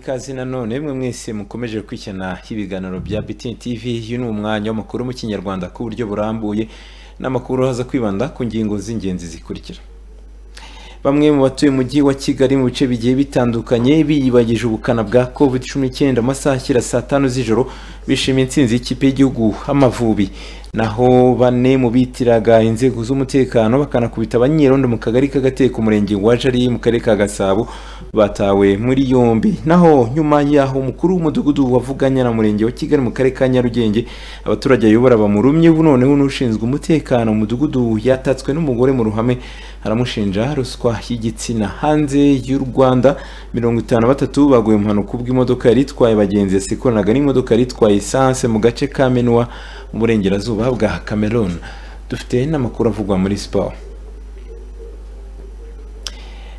ikaze nanone mwe mwese mukomeje kwikina ibiganiro bya BTN TV uyu ni umwanya w'amakuru mu kinyarwanda ku buryo burambuye n'amakuru aza kwibanda ku ngingo z'ingenzi zikurikira. Bamwe mu batuye umujyi wa kigali mu bice bigiye bitandukanye biyibagije ubukana bwa covid cumi n'icyenda amasaha ashyira saa tanu z'ijoro bishimiye intsinzi y'ikipe y'igihugu amavubi. Naho bane mu bitiraga inzego z'umutekano bakanakubita abanyerondo mu kagari k'agateko umurenge wa jari mu karere ka gasabo batawe muri yombi. Naho nyuma yaho umukuru w'umudugudu wavuganya na murenge wa kigali mu karere ka nyarugenge abaturage ayobora bamurumye noneho n'ushinzwe umutekano mu mudugudu yatatswe n'umugore mu ruhame aramushinja ruswa y'igitsina. Hanze y'u rwanda mirongo itanu batatu baguye mu mpanuka ubwo imodoka yari itwaye abagenzi yasikoranaga n'imodoka yari itwaye esanse mu gace ka menwa mu burengerazuba bwa cameroon. Dufite n'amakuru avugwa muri siporo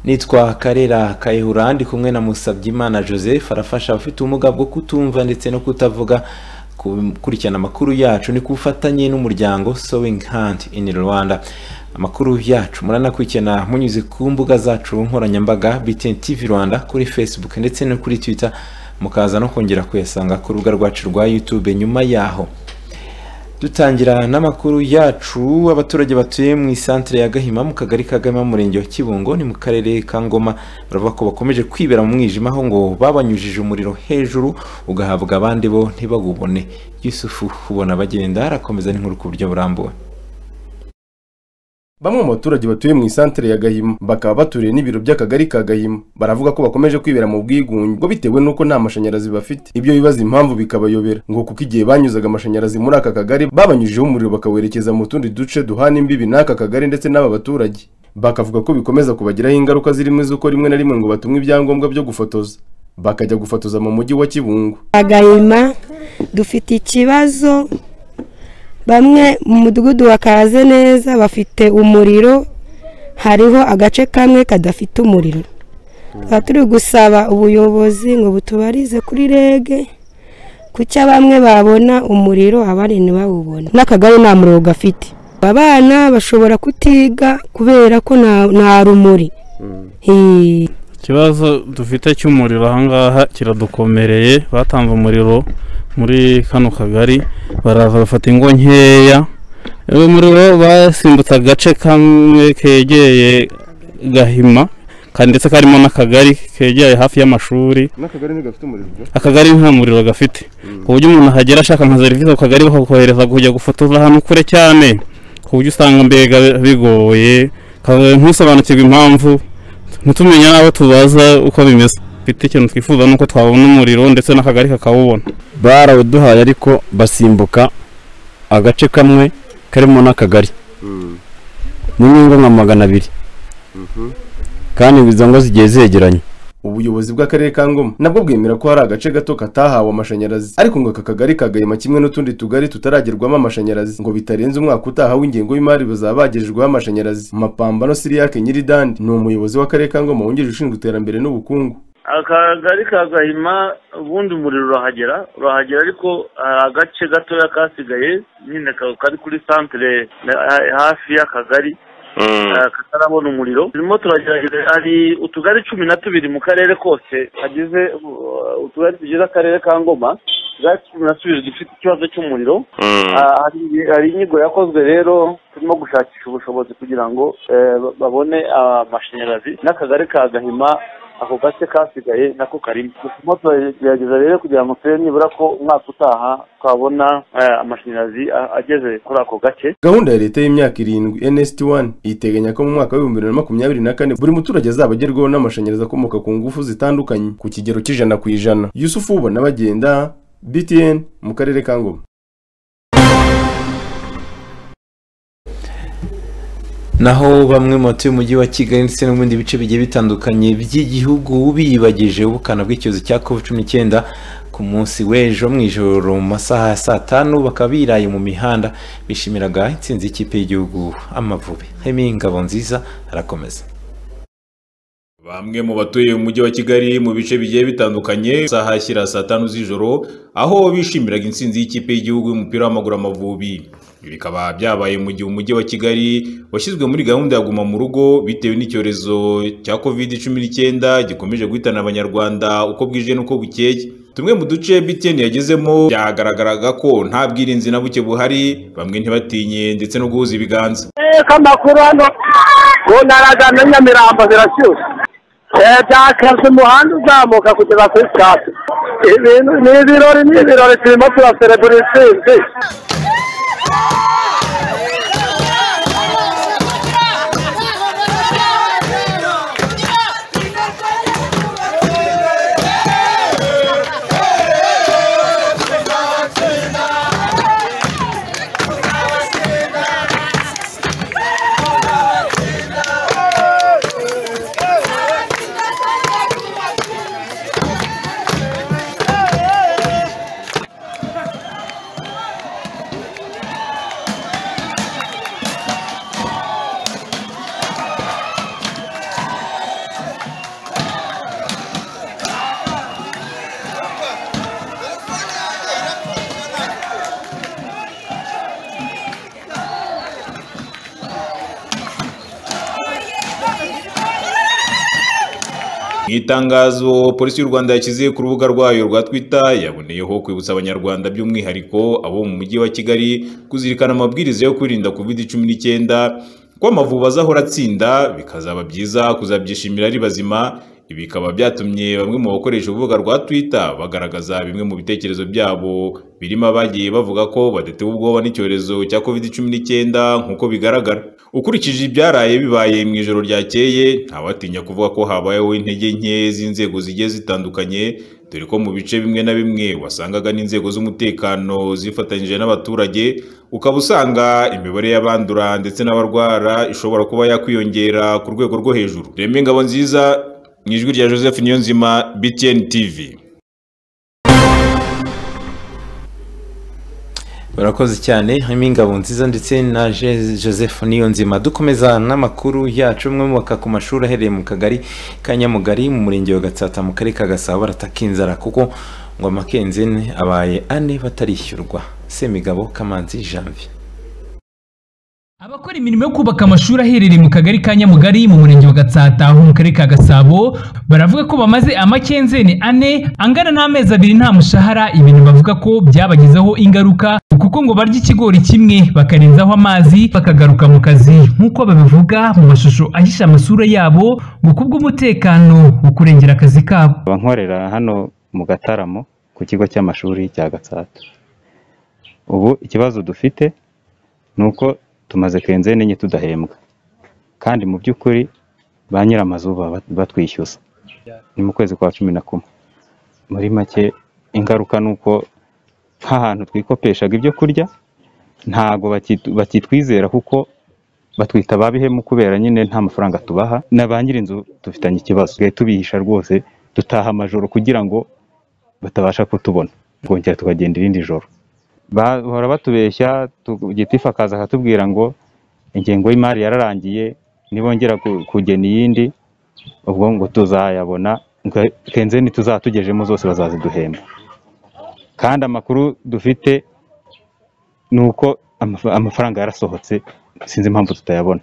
nitwa karera kayihura ndi kumwe na musabyimana joseph. Arafasha abafite ubumuga bwo kutumva ndetse no kutavuga gukurikirana amakuru yacu. Ni ku bufatanye n'umuryango sewing hand in rwanda. Amakuru yacu muranakurikirana munyuze ku mbuga zacu nkoranyambaga btn tv rwanda kuri facebook ndetse no kuri twitter. Mukaza no kongera kuyasanga ku rubuga rwacu rwa youtube nyuma yaho. Dutangira n'amakuru yacu abaturage batuye mu isantere ya gahima mu kagari ka gahima murenge wa kibungo ni mu karere ka ngoma. Baravuga ko bakomeje kwibera mu mwijima aho ngo babanyujije umuriro hejuru ugahabwa abandi bo ntibawubone. Yusufu ubona bagenda arakomeza n'inkuru ku buryo burambuye. Bamwe mu baturage batuye mu isantere ya Gahima bakaba baturiye n'ibiro by'akagari ka Gahima. Baravuga ko bakomeje kwibera mu bwigunge ngo bitewe n'uko nta mashanyarazi bafite. Ibyo bibaza impamvu bikabayobera ngo kuko igihe banyuzaga amashanyarazi muri aka kagari babanyujijeho umuriro bakawerekeza mu tundi duce duhana imbibi n'aka kagari ndetse n'aba baturage. Bakavuga ko bikomeza kubagiraho ingaruka zirimo iz'uko rimwe na rimwe ngo batumwe ibyangombwa byo gufotoza. Bakajya gufotoza mu mujyi wa Kibungo. Agahima dufite ikibazo bamwe mu mudugudu wakaze neza bafite umuriro hariho agace kamwe kadafite umuriro. Tuba turi gusaba ubuyobozi ngo butubarize kuri rege kucya bamwe babona umuriro abandi ntibawubone. N'akagari nta muriro gafite. Abana bashobora kutiga kubera ko nta rumuri. Ikibazo dufite cy'umuriro ahangaha kiradukomereye batanze umuriro muri kano kagari baraza bafata ingo nkeya. Uyu muriro basimbutse agace kamwe kegeye gahima ndetse karimo n'akagari kegeye hafi y'amashuri. Umuriro akagari nta muriro gafite. Ku buryo umuntu ahagera ashaka nka serivisi ku kagari bakakohereza kujya gufotoza ahantu kure cyane. Ku buryo usanga mbega bigoye. Ntusobanukirwe impamvu. Ntitumenye n'abo tubaza uko bimeze. Mfite ikintu twifuza nuko twabona umuriro ndetse n'akagari kakawubona. Barawuduhaye ariko basimbuka agace kamwe karimo n'akagari. N'inkingo nka magana abiri. Kandi izo ngo zigiye zegeranye. Ubuyobozi bw'akarere ka ngoma nabwo bwemera ko hari agace gato katahawe amashanyarazi. Ariko ngo aka kagari kagahima kimwe n'utundi tugari tutaragerwamo amashanyarazi. Ngo bitarenze umwaka utaha w'ingengo y'imari bazaba bagejejweho amashanyarazi. Mapambano siriyake nyiridandi ni umuyobozi w'akarere ka ngoma wungirije ushinzwe iterambere n'ubukungu. Akagari ka gahima ubundi umuriro urahagera urahagera ariko agace gatoya kasigaye nyine kari kuri santire hafi y'akagari. Katarabona umuriro. Turimo turagerageza hari utugari cumi na tubiri mu karere kose hagize utugari tugize akarere ka ngoma. Utugari cumi na tubiri dufite ikibazo cy'umuriro. Hari inyigo yakozwe rero turimo gushakisha ubushobozi kugira ngo babone amashanyarazi. N'akagari ka gahima ako gace kasigaye nako karimo. Turimo turagerageza rero kugira ngo turebe nibura ko umwaka utaha twabona amashanyarazi ageze kuri ako gace. Gahunda ya leta y'imyaka irindwi nsd wani iteganya ko mu mwaka w'ibihumbi bibiri na makumyabiri na kane buri muturage azaba agerwaho n'amashanyarazi akomoka ku ngufu zitandukanye ku kigero cy'ijana ku ijana. Yusufu ubona bagenda btn mu karere ka ngoma. Naho bamwe mu batuye umujyi wa kigali ndetse no mu bindi bice bigiye bitandukanye by'igihugu biyibagije ubukana bw'icyorezo cya covid cumi n'icyenda ku munsi w'ejo mu ijoro mu masaha ya saa tanu bakaba biraye mu mihanda. Bishimiraga intsinzi y'ikipe y'igihugu amavubi. Hemi ingabo nziza arakomeza. Bamwe mu batuye umujyi wa kigali mu bice bigiye bitandukanye saha hashyira saa tanu z'ijoro aho bishimiraga intsinzi y'ikipe y'igihugu y'umupira w'amaguru amavubi. Ibi bikaba byabaye mu gihe umujyi wa Kigali washyizwe muri gahunda ya guma mu rugo bitewe n'icyorezo cya covid cumi n'icyenda gikomeje guhitana abanyarwanda uko bwije n'uko bukeye tumwe mu duce BTN yagezemo byagaragaraga ko nta bwirinzi na buke buhari bamwe ntibatinye ndetse no guhuza ibiganza amakuru hano ku ntara za nyamirambo zirashyushye byakaze umuhanda uzamuka kugeza kuri sitasiyo ibintu ni ibirori ni ibirori turimo turaserebura intsinzi itangazo polisi y'u rwanda yashyize ku rubuga rwayo rwa twitter yaboneyeho kwibutsa abanyarwanda by'umwihariko abo mu mujyi wa kigali kuzirikana amabwiriza yo kwirinda covid cumi n'icyenda ko amavubi azahora atsinda bikazaba byiza kuzabyishimira ari bazima. Ibi bikaba byatumye bamwe mu bakoresha urubuga rwa twitter bagaragaza bimwe mu bitekerezo byabo. Birimo abagiye bavuga ko badatewe ubwoba n'icyorezo cya covid cumi n'icyenda nk'uko bigaragara. Ukurikije ibyaraye bibaye mu ijoro ryakeye ntawatinya kuvuga ko habayeho intege nke z'inzego zigiye zitandukanye dore ko mu bice bimwe na bimwe wasangaga n'inzego z'umutekano zifatanyije n'abaturage ukaba usanga imibare y'abandura ndetse n'abarwara ishobora kuba yakwiyongera ku rwego rwo hejuru. Reme ngabo nziza mu ijwi rya joseph niyonzima btn tv barakoze cyane harimo ingabo nziza ndetse na joseph niyonzima. Dukomeza n'amakuru yacu umwe mu baka ku mashuri aherereye mu kagari ka nyamugari mu murenge wa gatsata mu karere ka gasabo barataka inzara kuko ngo amakenzene abaye ane batarishyurwa. Semigabo kamanzi janvier. Abakora imirimo yo kubaka amashuri aherereye mu kagari ka Nyamugari mu murenge wa Gatsata ho mu karere ka Gasabo baravuga ko bamaze amakenzene ane angana n'amezi abiri nta mushahara. Ibintu bavuga ko byabagizeho ingaruka kuko ngo barya ikigori kimwe bakarenzaho amazi bakagaruka mu kazi. Nk'uko babivuga mu mashusho ahisha amasura yabo ngo kubw'umutekano wo kurengera akazi kabo. Nkaba nkorera hano mu gataramo ku kigo cy'amashuri cya gatsata. Ubu ikibazo dufite ni uko tumaze kenzene enye tudahembwa. Kandi mu by'ukuri ba nyir'amazu baba batwishyuza. Ni mu kwezi kwa cumi na kumwe. Muri make ingaruka ni uko nk'ahantu twikopeshaga ibyo kurya bakitu- bakitwizera kuko batwita ababihemu kubera nyine nta mafaranga tubaha. Na ba nyir'inzu dufitanye ikibazo. Tugiye tubihisha rwose dutaha amajoro kugira ngo batabasha kutubona. Twongera tukagenda irindi joro. Bahora batubeshya tu- gitifu akaza akatubwira ngo ingengo y'imari yararangiye nibongera ku- kugena iyindi ubwo ngo tuzayabona ngo kenzeni tuzatugejemo zose bazaziduhemba. Kandi amakuru dufite ni uko amafa- amafaranga yarasohotse sinzi impamvu tutayabona.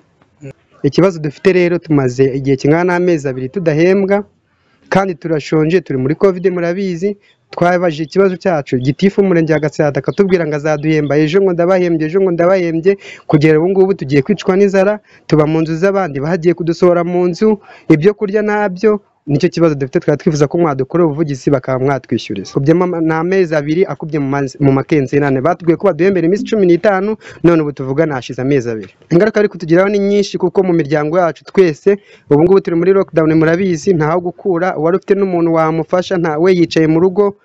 Ikibazo dufite rero tumaze igihe kingana n'amezi abiri tudahembwa kandi turashonje turi muri covid murabizi twabajije ikibazo cyacu. Gitifu umurenge wa gatsata akatubwira ngo azaduhemba ejo ngo ndabahembye ejo ngo ndabahembye. Kugera ubu ngubu tugiye kwicwa n'inzara tuba mu nzu z'abandi bahagiye kudusohora mu nzu. Ibyo kurya na byo ni cyo kibazo dufite twari twifuza ko mwadukorera ubuvugizi bakaba mwatwishyuriza ni amezi abiri akubye mu makenzinane batubwiye ko baduhembera iminsi cumi n'itanu none ubu tuvuga nashize amezi abiri. Ingaruka ari kutugeraho ni nyinshi kuko mu miryango yacu twese ubu ngubu turi muri lockdown murabizi ntaho gukura. Uwari ufite n'umuntu wamufasha nta we yicaye mu rugo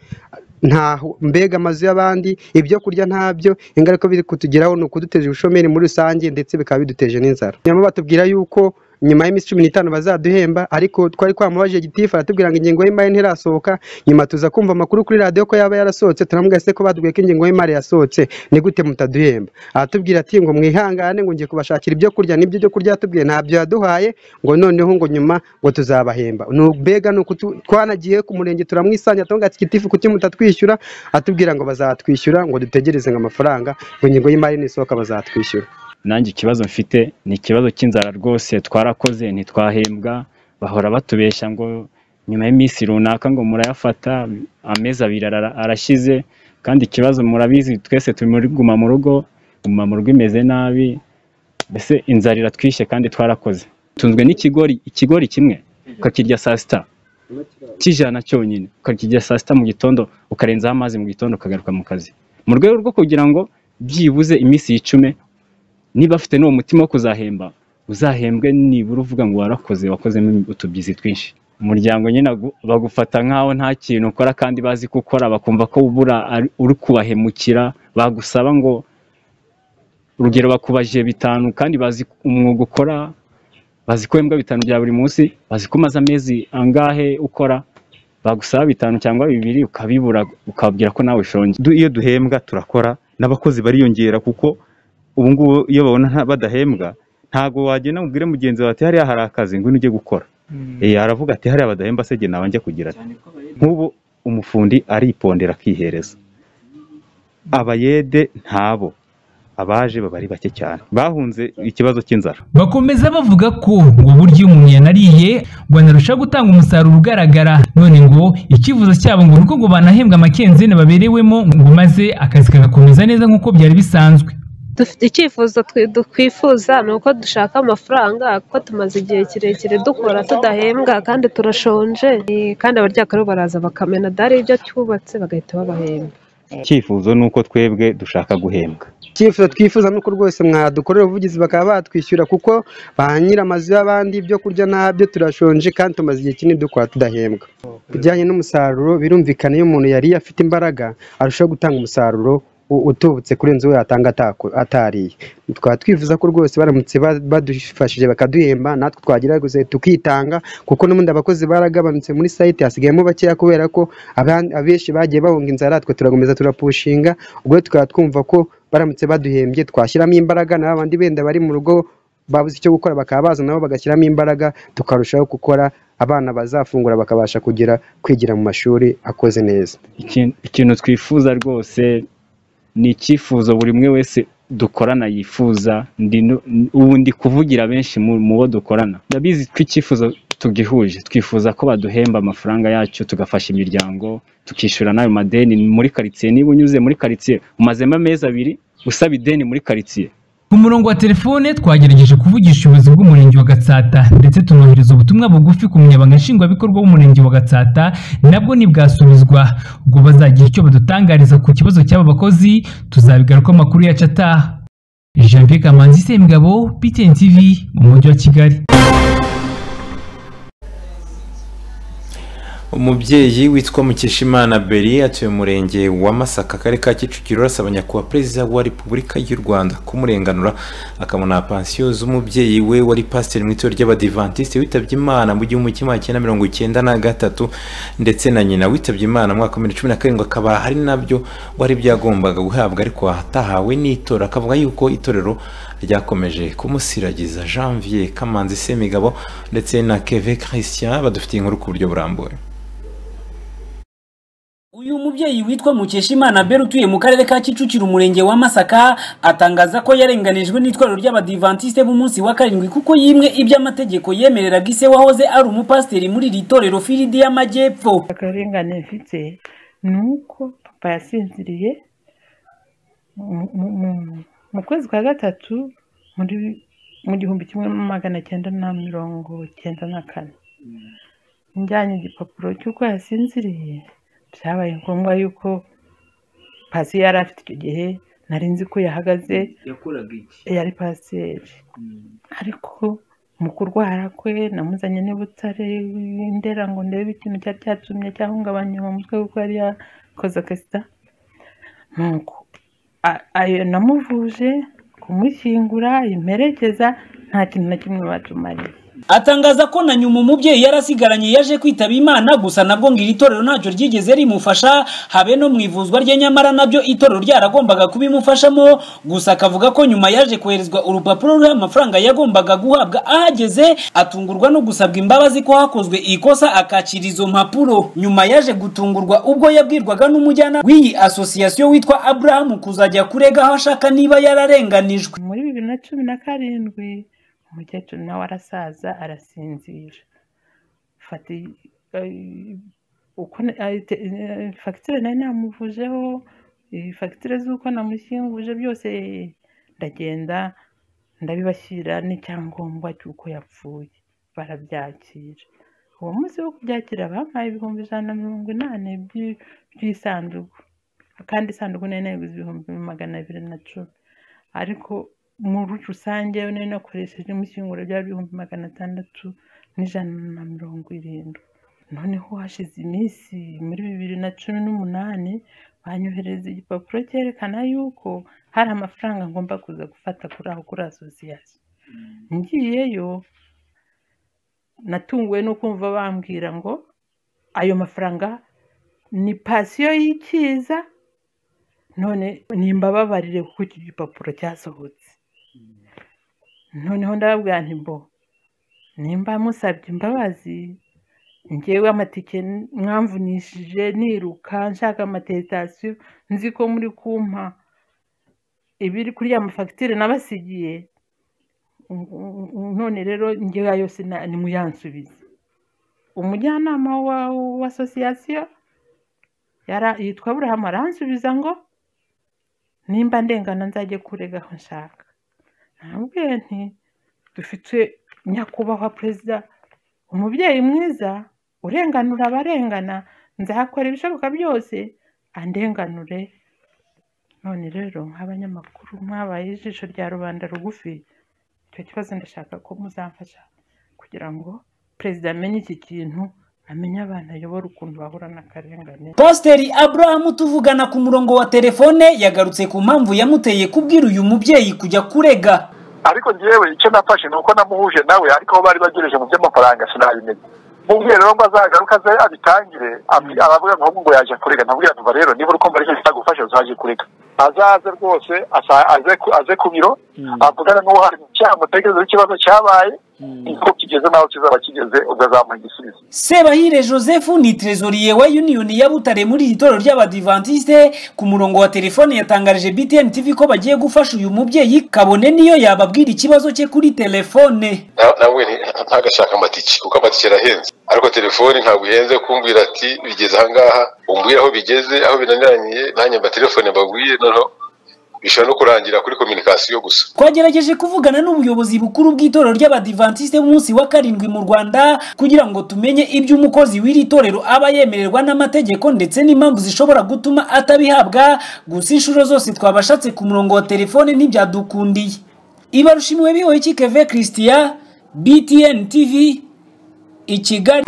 nta mbega amazu y'abandi ibyo kurya ntabyo ingaruka biri kutugeraho ni ukuduteza ubushomeri muri rusange ndetse bikaba biduteje n'inzara. Nyuma batubwira yuko nyuma y'iminsi cumi n'itanu bazaduhemba ariko twari twamubajije gitifu aratubwira ngo ingengo y'imari ntirasohoka. Nyuma tuza kumva amakuru kuri radiyo ko yaba yarasohotse turamubwira se ko batubwiye ko ingengo y'imari yasohotse. Ni gute mutaduhemba? Aratubwira ati ngo mwihangane ngo ngiye kubashakira ibyo kurya. N'ibyo byo kurya yatubwiye ntabyo yaduhaye ngo noneho ngo nyuma ngo tuzabahemba. Mbega ni ukutu twanagiye ku murenge turamwisanya tuvuga ati gitifu kuki mutatwishyura? Atubwira ngo bazatwishyura ngo dutegereze ngo amafaranga ngo ingengo y'imari nisohoka bazatwishyura. Nanjye ikibazo mfite ni ikibazo cy'inzara rwose twarakoze ntitwahembwa. Bahora batubeshya ngo nyuma y'iminsi runaka ngo murayafata amezi abiri arashize. Kandi ikibazo murabizi twese turi guma mu rugo guma mu rugo imeze nabi. Mbese inzara iratwishe kandi twarakoze. Tunzwe n'ikigori ikigori kimwe ukakirya saa sita. Cy'ijana cyonyine ukakirya saa sita mu gitondo ukarenzaho amazi mu gitondo ukagaruka mu kazi. Mu rwego rwo kugira ngo byibuze iminsi yicume niba afite n'uwo mutima wo kuzahemba uzahembwe nibura uvuga ngo warakoze wakozemo utubyizi twinshi. Umuryango nyine agu- bagufata nk'aho nta kintu ukora kandi bazi ko ukora bakumva ko ubura uri kubahemukira bagusaba ngo urugero bakubajije bitanu kandi bazi umwuga ukora bazi ko wembwa bitanu bya buri munsi bazi ko umaze amezi angahe ukora bagusaba bitanu cyangwa bibiri ukabibura ukababwira ko nawe ushonje. Iyo duhembwa turakora n'abakozi bariyongera kuko ubu ngubu iyo babona badahembwa ntabwo wagenda ngo ubwire mugenzi wawe ati hariya hari akazi ngwino ujye gukora. Eh, aravuga ati hariya badahemba se nawe njya kugira ati. Nk'ubu umufundi aripondera akihereza. Abayede ntabo abaje baba ari bake cyane. Bahunze ikibazo cy'inzara. Bakomeza bavuga ko ngo burya iyo umuntu yanariye ngo anarushaho gutanga umusaruro ugaragara. None ngo icyifuzo cyabo ngo nuko ngo banahembwa amakenzine baberewemo ngo maze akazi kagakomeza neza nk'uko byari bisanzwe. Dufite icyifuzo twifuza ni uko dushaka amafaranga kuko tumaze igihe kirekire dukora tudahembwa kandi turashonje. Kandi abaryakare baraza bakamena dare ibyo cyubatse bagahita babahemba icyifuzo ni uko twebwe dushaka guhembwa. Icyifuzo twifuza ni uko rwose mwadukorera ubuvugizi bakaba batwishyura kuko ba nyir'amazu y'abandi ibyo kurya ntabyo turashonje kandi tumaze igihe kinini dukora tudahembwa. Bijyanye n'umusaruro birumvikana iyo umuntu yariye afite imbaraga arushaho gutanga umusaruro utubutse kurenza uwo yatanga atariye. Tukaba twifuza ko rwose baramutse ba- badufashije bakaduhemba natwe twagira gusa tukitanga kuko n'ubundi abakozi baragabanutse muri site hasigayemo bakeya kubera ko abenshi bagiye bahunga inzara twe turakomeza turapushinga ubwo tukaba twumva ko baramutse baduhembye twashyiramo imbaraga na babandi benda bari mu rugo babuze icyo gukora bakaba baza nabo bagashyiramo imbaraga tukarushaho gukora abana bazafungura bakabasha kugira kwigira mu mashuri akoze neza. Ikin- ikintu twifuza rwose ni icyifuzo buri umwe wese dukorana yifuza. Ubu ndi kuvugira benshi mu bo dukorana. Ndabizi ko icyifuzo tugihuje. Twifuza ko baduhemba amafaranga yacu tugafasha imiryango tukishyura n'ayo madeni muri karitsiye. Niba unyuze muri karitsiye umazemo amezi abiri usaba ideni muri karitsiye. Ku murongo wa telefone twagerageje kuvugisha ubuyobozi bw'umurenge wa gatsata ndetse tunohereza ubutumwa bugufi ku munyabanga nshingwabikorwa w'umurenge wa gatsata nabwo ntibwasubizwa. Ubwo bazagira icyo badutangariza ku kibazo cy'aba bakozi tuzabigaruka amakuru yacu ataha. Jean pierre kamanzi semugabo btn tv mu mujyi wa kigali. Umubyeyi witwa mukeshimana beri atuye mu murenge wa masaka akarere ka kicukiro arasaba nyakubahwa perezida wa repubulika y'u rwanda kumurenganura akabona pansiyo z'umubyeyi we wari pasiteri mu itorero ry'abadivantisite witabye imana mu gihumbi kimwe cyenda mirongo icyenda na gatatu ndetse na nyina witabye imana mu mwaka wa bibiri cumi na karindwi akaba hari na byo wari byagombaga guhabwa ariko atahawe n'itora. Akavuga yuko itorero ryakomeje kumusiragiza. Janvier kamanzi semigabo ndetse na keve christian badufitiye inkuru ku buryo burambuye uyu mubyeyi witwa mukeshimana beri utuye mu karere ka kicukiro umurenge wa masaka atangaza ko yarenganijwe n'itorero ry'abadivantisite b'umunsi wa karindwi kuko yimwe iby'amategeko yemereraga ise wahoze ari umupasiteri muri iri torero firidi y'amajyepfo. Akarengane mfite ni uko papa yasinziriye mu- kwezi kwa gatatu mu gihumbi kimwe magana cyenda na mirongo cyenda na kane. Njyanye igipapuro cy'uko yasinziriye. Byabaye ngombwa yuko pasi yari afite icyo gihe nari nzi ko yahagaze. Yakoraga iki? Yari pasiteri. Ariko mu kurwara kwe namuzanye n'i Butare ndera ngo ndebe ikintu cyari cyatumye cyahungabanya mu mutwe kuko yari yakoze akasida ayo namuvuje kumushyingura imperekeza nta kintu na kimwe batumariye. Atangaza ko na nyuma umubyeyi yarasigaranye yaje kwitaba imana gusa nabwo ngo iri torero ntacyo ryigeze rimufasha habe no mu ivuzwa rye nyamara na byo itorero ryaragombaga kubimufashamo gusa akavuga ko nyuma yaje koherezwa urupapuro ruriho amafaranga yagombaga guhabwa ahageze atungurwa no gusabwa imbabazi ko hakozwe ikosa akakira izo mpapuro. Nyuma yaje gutungurwa ubwo yabwirwaga n'umujyana w'iyi asosiyasiyo witwa Abraham kuzajya kurega aho ashaka niba yararenganijwe. Muri bibiri na cumi na karindwi umukecuru nawe arasaza arasinzira. Fagitire nari namuvujeho eh, fagitire z'uko namushyinguje byose ndagenda ndabibashyira n'icyangombwa cy'uko yapfuye. Barabyakira. Uwo munsi wo kubyakira bampaye ibihumbi ijana na mirongo inani by'i- by'isanduku. Kandi isanduku nari nayiguze ibihumbi magana abiri na cumi. Ariko muri rusange nari imushyinguro byari ibihumbi magana atandatu n'ijana na mirongo irindwi. Noneho hashize iminsi muri bibiri na cumi n'umunani banyohereza igipapuro cyerekana yuko hari amafaranga ngomba kuza gufata kuri aho kuri asosiyasiyo ngiyeyo natunguwe no kumva bambwira ngo ayo mafaranga ni pasiyo y'ikiza none nimbababarire kuko iki gipapuro cyasohotse. Noneho ndababwira nti bo nimba musabye imbabazi ngewe amatike mwamvunishije niruka nshaka amatesitasiyo nzi ko muri kumpa ibiri kuri ya mafagitire nabasigiye none rero ngewe sina nimuyansubize. Umujyanama wa asosiyasiyo yitwa Aburahamu aransubiza ngo nimba ndengana nzajye kurega aho nshaka. Ntabwo nti dufite nyakubahwa perezida umubyeyi mwiza urenganura abarengana nzakora ibishoboka byose andenganure. None rero nk'abanyamakuru mwabaye ijisho rya rubanda rugufi icyo kibazo ndashaka ko muzamfasha kugira ngo perezida amenye iki kintu amenye abantu ayobora ukuntu bahura n'akarengane. Pasiteri Abraham tuvugana ku murongo wa telefone yagarutse ku mpamvu yamuteye kubwira uyu mubyeyi kujya kurega. Ariko njyewe icyo nafashe ni uko namuhuje nawe ariko aho bari bagereje mu by'amafaranga sinabimenye mubwiye rero ngo azagaruka aze abitangire abi- aravuga ngo ahubwo ngo yaje kurega. Ntabwira tuva rero niba urukumva ari cyo kitagufasha uzaje kurega. Azaze rwose aze ku- biro. Avugane n'uwo hari mu cyaha mutekerezeho ikibazo cyabaye uko kigeze n'aho kizaba kigeze ubwo azamuha igisubizo. Sebahire Joseph ni trezoriye wa Union ya Butare muri iri torero ry'Abadiventiste ku murongo wa telefone yatangarije BTN TV ko bagiye gufasha uyu mubyeyi kabone niyo yababwira ikibazo cye kuri telefone. Na- nawe ntagashaka amatike kuko amatike arahenze. Ariko telefoni ntabwo ihenze kumbwira ati bigeze ahangaha umbwire aho bigeze aho binaniraniye nanjye mba telefone mbabwiye noneho bishobora no kurangira kuri kominikasiyo gusa. Twagerageje kuvugana n'ubuyobozi bukuru bw'itorero ry'Abadiventiste b'umunsi wa karindwi mu Rwanda kugira ngo tumenye ibyo umukozi w'iri torero aba yemererwa n'amategeko ndetse n'impamvu zishobora gutuma atabihabwa. Gusa inshuro zose twabashatse ku murongo wa telefone ntibyadukundiye. Ibarushimiwe bihoye Keve Christian BTN TV i Kigali.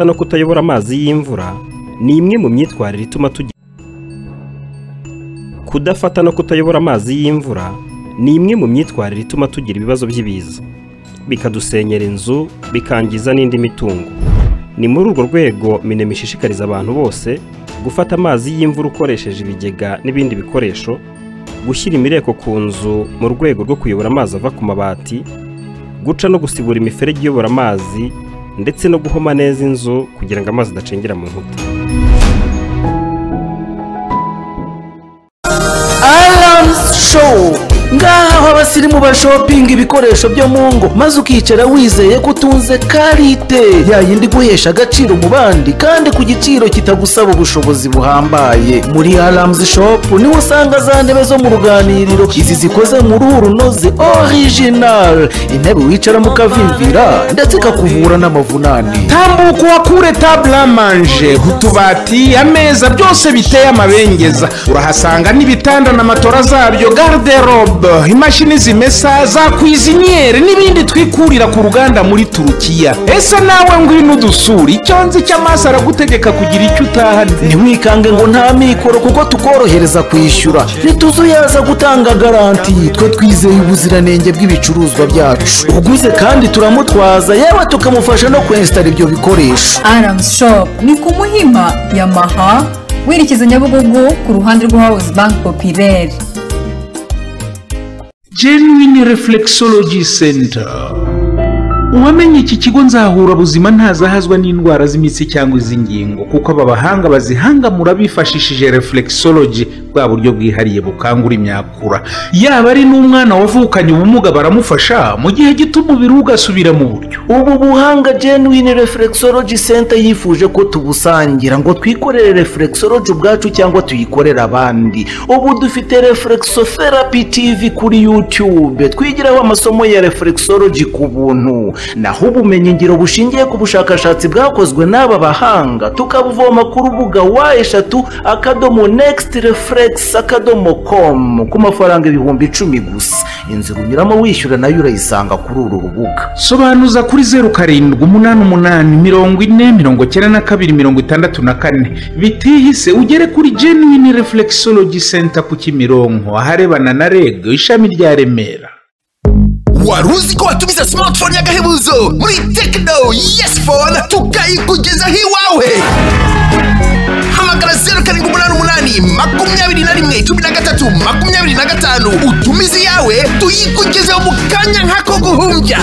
Kudafata no kutayobora amazi y'imvura ni imwe mu myitwarire ituma tugira kudafata no kutayobora amazi y'imvura ni imwe mu myitwarire ituma tugira ibibazo by'ibiza. Bikadusenyera inzu bikangiza n'indi mitungo. Ni muri urwo rwego minema ishishikariza abantu bose gufata amazi y'imvura ukoresheje ibigega n'ibindi bikoresho gushyira imireko ku nzu mu rwego rwo kuyobora amazi ava ku mabati guca no gusibura imiferege iyobora amazi ndetse no guhoma neza inzu kugira ngo amazi adacengera mu nkuta. Show. Ngaha aho abasirimu bashopinga ibikoresho byo mu ngo maze ukicara wizeye ko utunze karite. Ya yindi guhesha agaciro mu bandi kandi ku giciro kitagusaba ubushobozi buhambaye. Muri Alarms Shop ni ho usanga za ntebe zo mu ruganiriro izi zikoze mu ruhu runoze original. Intebe wicaramo ukavimvira ndetse ikakuvura n'amavunane. Tambuka uhakure tabula manje utubati ameza byose biteye amabengeza. Urahasanga n'ibitanda na matora zabyo garderobe. Garderobe imashini zimesa za kwiziniyeri n'ibindi twikurira ku ruganda muri turukiya. Ese nawe ngwino udusura icyo nzi cy'amaso aragutegeka kugira icyo utahana ntiwikange ngo nta mikoro kuko tukorohereza kwishyura. Ntituzuyaza gutanga garanti. Twe twizeye ubuziranenge bw'ibicuruzwa byacu. Uguze kandi turamutwaza. Yewe tukamufasha no kwensitara ibyo bikoresho. Aramuzi shopu ni ku muhima yamaha werekeza nyabugogo ku ruhande rwa hawuzi banki popireri genuine reflexology center. Uwamenye iki kigo nzahura buzima ntazahazwa n'indwara z'imitsi cyangwa iz'ingingo kuko aba bahanga bazihangamura bifashishije reflexology bwa buryo bwihariye bukangura imyakura. Yaba ari n'umwana wavukanye ubumuga baramufasha mu gihe gito umubiri we ugasubira mu buryo. Ubu buhanga genuine reflexology center yifuje ko tubusangira ngo twikorere reflexology ubwacu cyangwa tuyikorere abandi. Ubu dufite reflexotherapy tv kuri youtube. Twigiraho amasomo ya reflexology ku buntu. Naho ubumenyingiro bushingiye ku bushakashatsi bwakozwe n'aba bahanga. Tukabuvoma ku rubuga wa eshatu akadomo next reflex akadomo com ku mafaranga ibihumbi icumi gusa. Inzira unyuramo wishyura na yo urayisanga kuri uru rubuga. Sobanuza kuri zeru karindwi umunani umunani mirongo ine mirongo icyenda na kabiri mirongo itandatu na kane. Bitihise ugere kuri genuine reflexology center ku kimironko. Aharebana na reg ishami rya remera. Wari uzi ko watumiza smartphone y'agahebuzo muri tekino yesi fone tukayikugezaho iwawe. Hamagara zeru karindwi umunani umunani makumyabiri na rimwe cumi na gatatu makumyabiri na gatanu. Utumize iyawe tuyikugezeho mu kanya nk'ako guhumbya.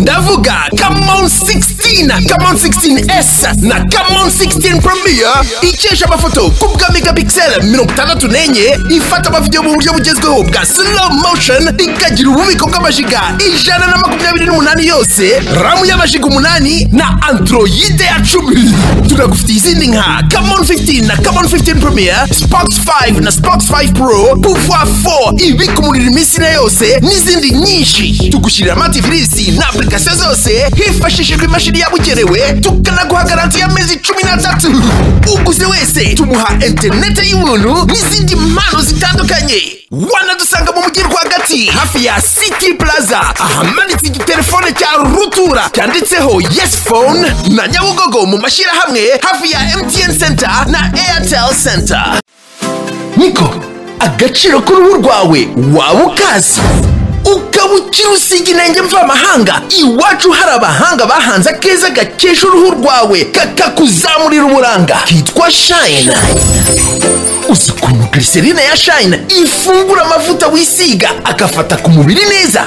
Ndavuga kamon 16 kamon 16s na kamon 16 premier. Ikesha amafoto ku bwa megapixel mirongo itandatu n'enye. Ifata amavideo mu buryo bugezweho bwa slow motion ikagira ububiko bw'amajiga ijana na makumyabiri n'umunani yose. Ramu y'amajiga umunani na androide ya cumi. Tunagufitiye izindi nka kamon 15 na kamon 15 premier spox 5 na spox 5 pro pouvoir 4 ibika umuriro iminsi na yose n'izindi nyinshi. Tugushyirira amativisi na application zose hifashishijwe imashini yabugenewe tukanaguha garanti y'amezi cumi n'atatu. Uguze wese tumuha interinete y'ubuntu n'izindi mpano zitandukanye. Wanadusanga mu mujyi rwagati hafi ya city plaza. Ahamanitse igitelefone cya rutura cyanditseho yes phone na nyabugogo mu mashyirahamwe hafi ya mtn center na airtel center. Niko agaciro k'uruhu rwawe waba ukazi ukaba ukiri usiga inenge mvamahanga. Iwacu hari abahanga bahanze akeza gakesha uruhu rwawe kakakuzamurira uburanga. Kitwa shayina uzi ukuntu glycerine ya shayina ifungura amavuta wisiga agafata ku mubiri neza.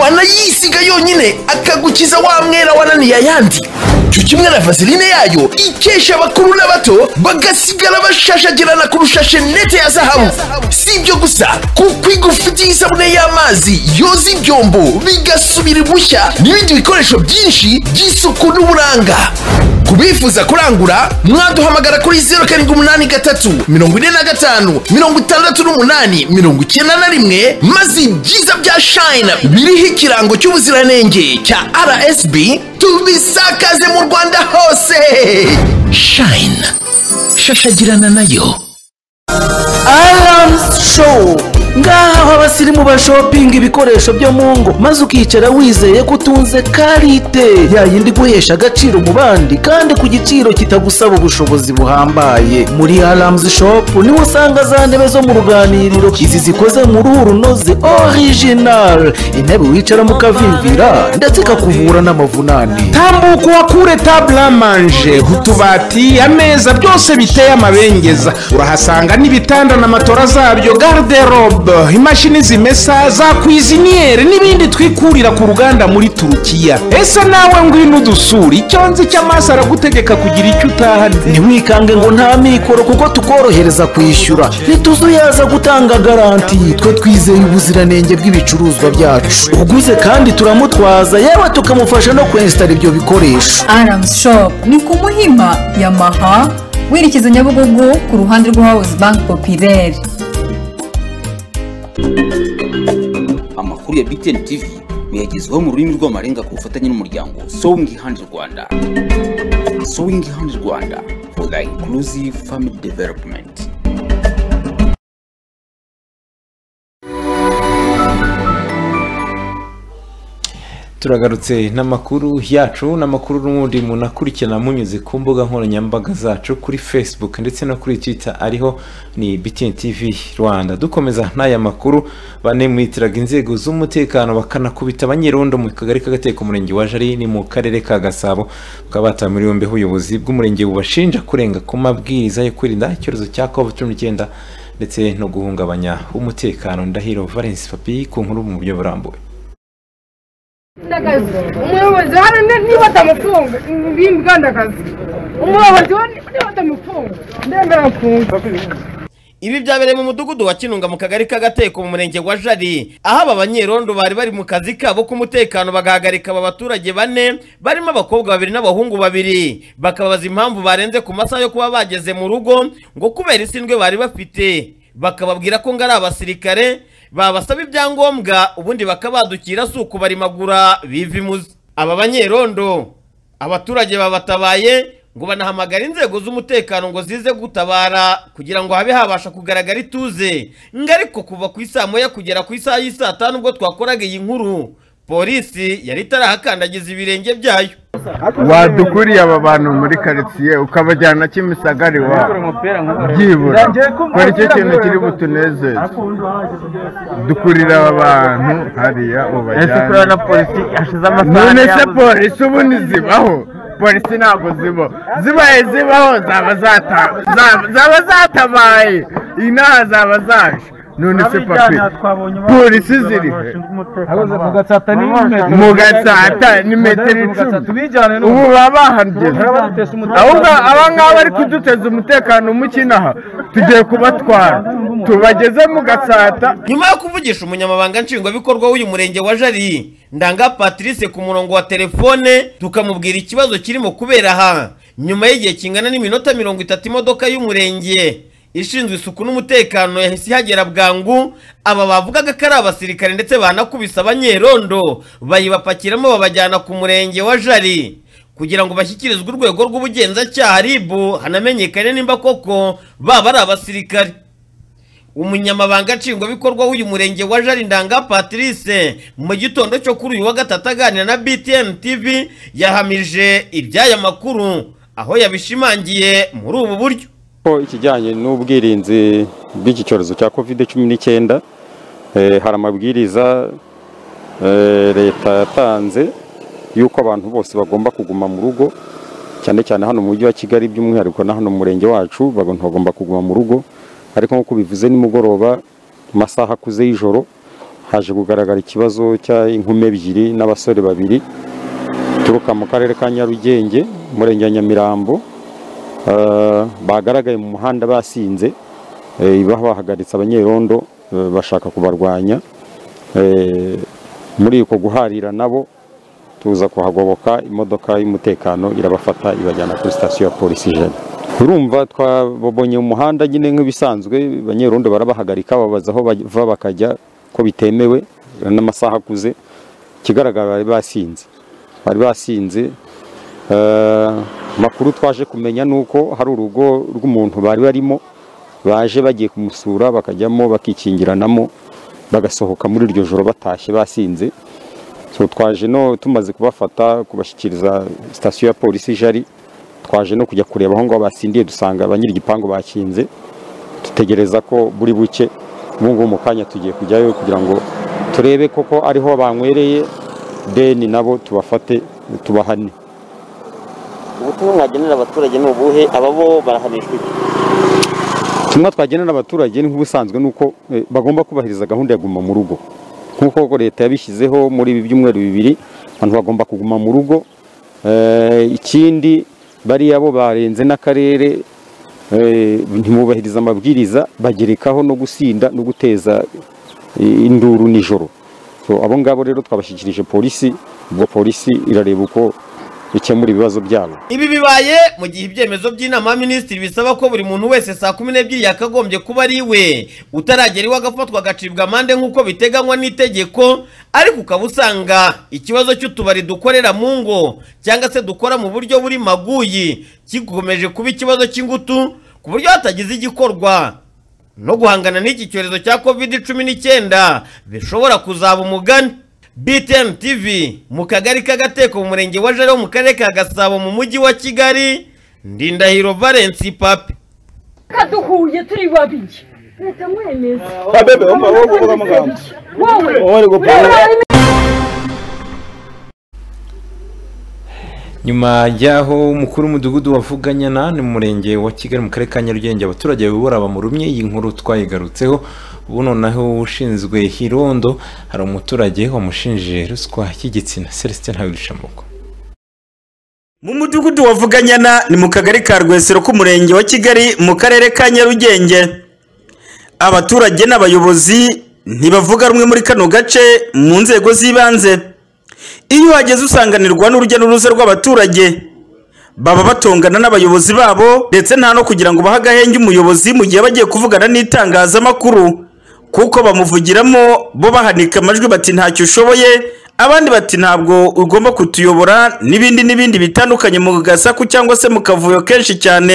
Wanayisiga yonyine akagukiza wa mwera wananiye ayandi. Cyo kimwe na vaseline yayo ikesha abakuru n'abato bagasigara bashashagirana kurusha shenete ya zahabu. Si ibyo gusa kuko igufitiye isabune y'amazi yoza ibyombo bigasubira ibushya n'ibindi bikoresho byinshi by'isuku n'uburanga. Ku bifuza kurangura mwaduhamagara kuri zeru karindwi umunani gatatu mirongo ine na gatanu mirongo itandatu n'umunani mirongo icyenda na rimwe maze ibyiza bya shayina biriho ikirango cy'ubuziranenge cya rsb tubisakaze mu rwanda hose. Shayina shashagirana na yo. Aramuzi showu ngaha aho abasirimu bashopinga ibikoresho byo mu ngo maze ukicara wizeye ko utunze karite. Yayindi guhesha agaciro mu bandi kandi ku giciro kitagusaba ubushobozi buhambaye. Muri aramuzi shopu ni ho usanga za ntebe zo mu ruganiriro. Izi zikoze mu ruhu runoze orijinali intebe wicaramo ukavimvira ndetse ikakuvura n'amavunane. Tambuka uhakure tabula manje utubati ameza byose biteye amabengeza. Urahasanga n'ibitanda na matora zabyo garderobe. Imashini zimesa za kwiziniyeri n'ibindi twikurira ku ruganda muri turukiya. Ese nawe ngwino udusura icyo nzi cy'amaso aragutegeka kugira icyo utahana ntiwikange ngo nta mikoro kuko tukorohereza kwishyura. Ntituzuyaza gutanga garanti. Twe twizeye ubuziranenge bw'ibicuruzwa byacu. Uguze kandi turamutwaza. Yewe tukamufasha no kwensitara ibyo bikoresho. Aramuzi shopu ni ku muhima yamaha werekeza nyabugogo ku ruhande rwa hawuzi banki popireri amakuru ya btn tv muyagezwaho mu rurimi rw'amarenga ku bufatanye n'umuryango sowing hand rwanda. Sowing hand rwanda for the inclusive family development. Turagarutse n'amakuru yacu n'amakuru n'ubundi umuntu akurikirana munyuze ku mbuga nkoranyambaga zacu kuri facebook ndetse no kuri twitter ariho ni btn tv rwanda. Dukomeza n'aya makuru bane mwitiraga inzego z'umutekano bakanakubita abanyerondo mu kagari k'agateko umurenge wa jari ni mu karere ka gasabo. Bakaba batawe muri yombi ubuyobozi bw'umurenge bubashinja kurenga ku mabwiriza yo kwirinda icyorezo cya covid cumi n'icyenda ndetse no guhungabanya umutekano. Ndahiro valence papi ku nkuru mu buryo burambuye. Umuyobozi hano niba batamufunga b'ingandakazi umuyobozi niba batamufunga ndemera mfunga ibi byabereye mu mudugudu wa kinunga mu kagari k'agateko mu murenge wa jari aho aba banyerondo bari bari mu kazi kabo k'umutekano bagahagarika aba baturage bane barimo abakobwa babiri n'abahungu babiri. Bakababaza impamvu barenze ku masaha yo kuba bageze mu rugo ngo kubera isindwe bari bafite. Bakababwira ko ngo ari abasirikare babasaba ibyangombwa ubundi bakabadukira si ukubarimagura biva imuzi. Aba banyerondo abaturage babatabaye ngo banahamagara inzego z'umutekano ngo zize gutabara kugira ngo habe habasha kugaragara ituze. Ngo ariko kuva ku isaa moya kugera ku isaha y'isaa tanu ubwo twakoraga iyi nkuru polisi yari itarahakandagiza ibirenge byayo. Wadukuriye aba bantu muri karitsiye ukabajyana kimisagari wa byibura. Kora icyo kintu kiri butunezeze. Dukurira aba bantu hariya ubajyane. None se polisi ubu ntizibaho? Polisi ntabwo zibaho zibaye zibaho zaba zatabaye. Inaha zaba zaje. None se papi polisi ziri he mu gatsata ni metero icumi ubu baba bahageze ahubwo aba ngaba bari kuduteza umutekano muke inaha tugiye kubatwara tubageze mu gatsata nyuma yo kuvugisha umunyamabanga nshingwabikorwa w'uyu murenge wa jari ndanga patrice ku murongo wa telefone tukamubwira ikibazo kirimo kubera aha nyuma y'igihe kingana n'iminota mirongo itatu imodoka y'umurenge. Ishinzwe isuku n'umutekano yahise ihagera bwangu aba bavugaga ko ari abasirikare ndetse banakubise abanyerondo. Bayibapakiramo babajyana ku murenge wa jari. Kugira ngo bashyikirizwe urwego rw'ubugenzacyaha ribu hanamenyekane nimba koko baba ari abasirikare. Umunyamabanga nshingwabikorwa w'uyu murenge wa jari ndanga patrice mu gitondo cyo kuri uyu wa gatatu aganira na btn tv yahamije iby'aya makuru. Aho yabishimangiye muri ubu buryo. Ko ikijyanye n'ubwirinzi bw'iki cyorezo cya covid cumi n'icyenda eh, hari amabwiriza eh, leta yatanze y'uko abantu bose bagomba kuguma mu rugo cyane cyane hano mu mujyi wa kigali by'umwihariko na hano mu murenge wacu bagomba kuguma mu rugo. Ariko nk'uko bivuze nimugoroba mu masaha akuze y'ijoro haje kugaragara ikibazo cy'inkumi ebyiri n'abasore babiri turuka mu karere ka nyarugenge umurenge wa nyamirambo bagaragaye mu muhanda basinze. Eh, bahagaritse abanyerondo eh, bashaka kubarwanya. Eh, muri uko guharira nabo tuza kuhagoboka imodoka y'umutekano irabafata ibajyana kuri sitasiyo ya polisi ijana urumva twababonye mu muhanda nyine nk'ibisanzwe abanyerondo barabahagarika babaza aho bava bakajya ko bitemewe n'amasaha akuze. Ikigaragara bari basinze. Bari basinze Eh, amakuru twaje kumenya ni uko hari urugo rw'umuntu bari barimo baje bagiye kumusura bakajyamo bakikingiranamo bagasohoka muri iryo joro batashye basinze. Twaje no tumaze kubafata kubashyikiriza sitasiyo ya polisi jari twaje no kujya kureba aho ngaho basindiye dusanga ba nyir'igipangu bakinze. Dutegereza ko buri buke ubu ngubu mu kanya tugiye kujyayo kugira ngo turebe koko ariho banywereye deni nabo tubafate tubahane. Ubutumwa mwagenera abaturage ni ubuhe? Aba bo barahanishwa iki? Ubutumwa twagenera abaturage nk'ubusanzwe ni uko eh, bagomba kubahiriza gahunda ya guma mu rugo. Nk'uko leta yabishyizeho muri ibi byumweru bibiri abantu bagomba kuguma mu rugo. Eh, ikindi bariya bo barenze n'akarere eh, ntibubahiriza amabwiriza bagerekaho no gusinda no guteza induru nijoro. Abo ngabo rero twabashyikirije polisi ubwo polisi irareba uko ikemura ibibazo byabo. Ibi bibaye mu gihe ibyemezo by'inama ya minisitiri bisaba ko buri muntu wese saa kumi n'ebyiri yakagombye kuba ari iwe utaragera iwe agafatwa agacibwa amande nk'uko biteganywa n'itegeko ariko ukaba usanga ikibazo cy'utubari dukorera mu ngo cyangwa se dukora mu buryo buri maguyi gikomeje kuba ikibazo cy'ingutu ku buryo hatagize igikorwa. No guhangana n'iki cyorezo cya covid cumi n'icyenda bishobora kuzaba umugani. Btn tv mu kagari k'agateko mu murenge wa jari wo mu karere ka gasabo mu mujyi wa kigali ndindahiro valensi papi kaduhuye turi babiri leta mwemeza Babebe, umva, wowe wowe nyuma y'aho umukuru w'umudugudu wavuganyana ni mu murenge wa kigali mu karere ka nyarugenge abaturage bayobora bamurumye iyi nkuru twayigarutseho. Ubu noneho ushinzwe hirondo hari umuturage wamushinjije ruswa y'igitsina celestin ntawirishambuko mu mudugudu wa Vuganyana ni mu kagari ka rwesero k'umurenge wa kigali mu karere ka nyarugenge. Abaturage n'abayobozi ntibavuga rumwe muri kano gace mu nzego z'ibanze. Iyo uhageze usanganirwa n'urujya n'uruza rw'abaturage baba batongana n'abayobozi babo ndetse nta no kugira ngo bahe agahenge umuyobozi mu gihe bagiye kuvugana n'itangazamakuru. Kuko bamuvugiramo bo bahanika amajwi bati ntacyo ushoboye abandi bati ntabwo ugomba kutuyobora n'ibindi n'ibindi bitandukanye mu gasaku cyangwa se mu kavuyo kenshi cyane.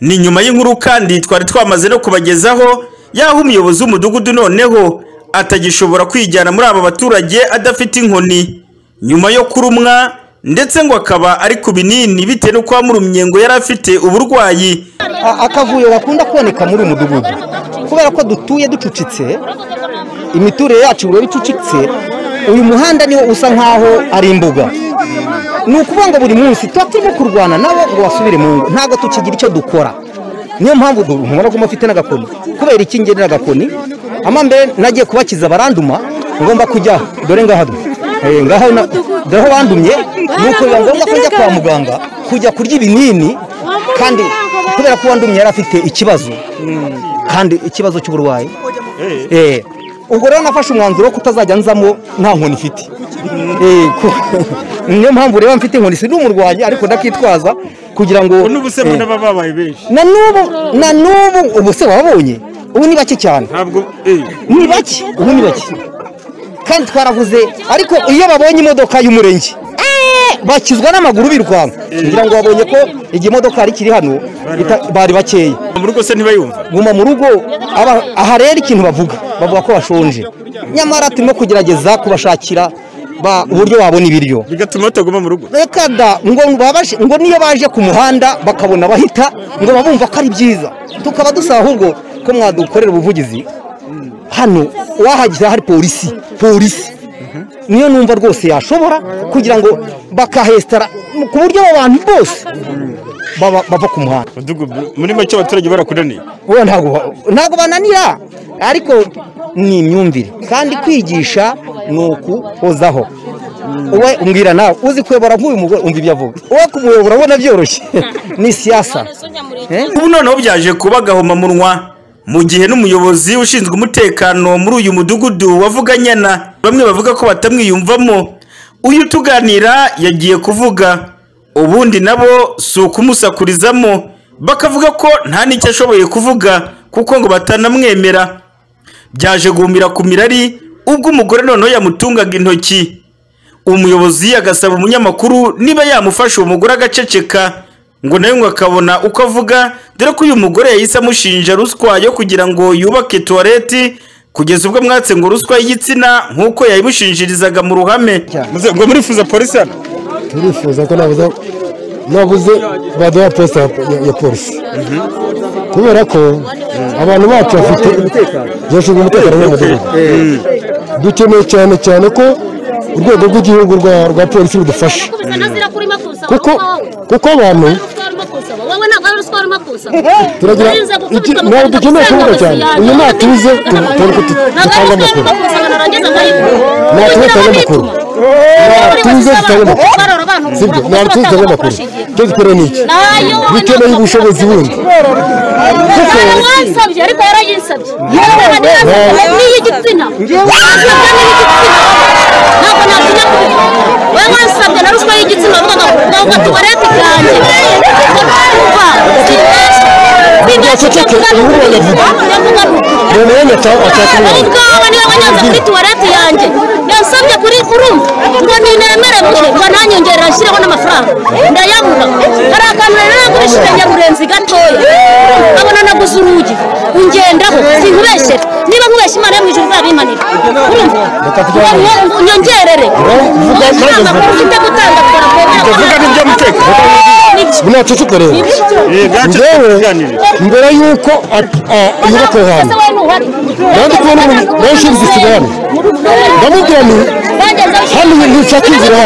ni nyuma y'inkuru kandi twari twamaze no kubagezaho yaho umuyobozi w'umudugudu noneho atagishobora kwijyana muri aba baturage adafite inkoni. Nyuma yo kurumwa ndetse ngo akaba ari ku binini bitewe n'uko wamurumye ngo yari afite uburwayi. Akavuyo gakunda kuboneka muri uyu mudugudu. Kubera ko dutuye ducucitse imiturire yacu icucitse uyu muhanda niwo usa nkaho ari imbuga. Ni ukuvuga ngo buri munsi tuba turimo kurwana nabo ngo basubire mu ngo. Ntabwo tukigira icyo dukora. Niyo mpamvu ntubona ko mufite n'agakoni. Kubera iki ngeni n'agakoni? Amambere nagiye kubakiza baranduma ngomba kujya. Dore ngaha ngaho dore aho bandumye ni uko biba ngombwa ko njya kwa muganga kujya kurya ibinini. Kandi kubera ko wandumye yari afite ikibazo kandi ikibazo cy'uburwayi. Ubwo rero nafashe umwanzuro wo kutazajya nzamo nta nkoni ifite. Niyo mpamvu rero mfite inkoni. Si n'umurwanyi ariko ndakitwaza kugira ngo n'ubu se mbona baba babaye benshi. na n'ubu na n'ubu ubu se wabonye ubu ni bake cyane. Ntabwo ni bake? Ubu ni bake. Kandi twaravuze ariko iyo babonye imodoka y'umurenge bakizwa n'amaguru birukanka kugira ngo babonye ko igihe imodoka yari ikiri hano bari bakeya mu rugo se ntibayumva? Guma mu rugo aha rero ikintu bavuga. Bavuga ko bashonje. Nyamara turimo kugerageza kubashakira uburyo babona ibiryo. Bigatuma bataguma mu rugo. Reka da ngo niyo baje ku muhanda bakabona bahita ngo babumva ko ari byiza. Tukaba dusaba ahubwo ko mwadukorera ubuvugizi. Hano wahageze hari polisi. Polisi. Niyo numva rwose yashobora kugira ngo bakahesitara ku buryo abo bantu bose bava ku muhanda muri make abaturage barakunaniye ntabwo bananira. Ariko ni imyumvire. Kandi kwigisha ni ukuhozaho. Wowe umbwira nawe uzi kuyobora nk'uyu mugore umva ibyo avuga. Wowe kumuyobora ubona byoroshye. Ni siyasa ubu noneho byaje kuba agahomamunwa mu gihe n'umuyobozi ushinzwe umutekano muri uyu mudugudu wavuganyana bamwe bavuga ko batamwiyumvamo uyu tuganira yagiye kuvuga. Ubundi nabo si ukumusakurizamo bakavuga ko nta n'icyo ashoboye kuvuga kuko ngo batanamwemera. Byaje guhumira ku mirari ubwo umugore noneho yamutungaga intoki. Umuyobozi agasaba umunyamakuru niba yamufasha uwo mugore agaceceka. Ngo nawe ngo akabona uko avuga dore ko uyu mugore yahise amushinja ruswa yo kugira ngo yubake tuwareti kugeza ubwo mwatse ngo ruswa y'igitsina nk'uko yayimushinjirizaga mu ruhame. Ngo murifuza polisi hano? Turifuza ko nabuze nabuze baduha posita ya polisi kubera ko abantu bacu bafite umutekano. w'umudugudu dukeneye cyane cyane ko urwego rw'igihugu kuko kuko abantu turagira ntabwo dukeneye kuvuga cyane. Ko tu- dutanga amakuru. Natuze dutanga amakuru natuze dutanga amakuru sibyo natuze dutanga amakuru. Icyo dukoreye ni iki dukeneye ubushobozi bundi. Kuko wansabye ariko yarayisabye n'iy'igitsina wansabye n'iy'igitsina ntabwo natinya kubivuga wowe wansabye na ruswa y'igitsina uvuga ngo ngo tuwarete byanjye umva simbeshya Ntaceceke, ubu urayavuga. None yenda ata- ataka umwana. ubwawe ni we wanyanze kuri tuwarete yanjye yansabye kuri kurumva ngo ninemererwe ngo nanyongerera ashyireho n'amafaranga ndayabura hari akantu rero nagurishije nyaburenzi gatoya nkabona naguze urugi ungendaho sinkubeshere niba nkubeshya imana yo mu ijuru izabimanira urumva unyongerere amafaranga ufite gutanga Uvuga n'iby'umutekano. Munaceceke rero njyewe mbere y'uko yubaka aho hantu nandi kubona umuntu benshi zisigaye hano ndamubwira hano ntushaka inzira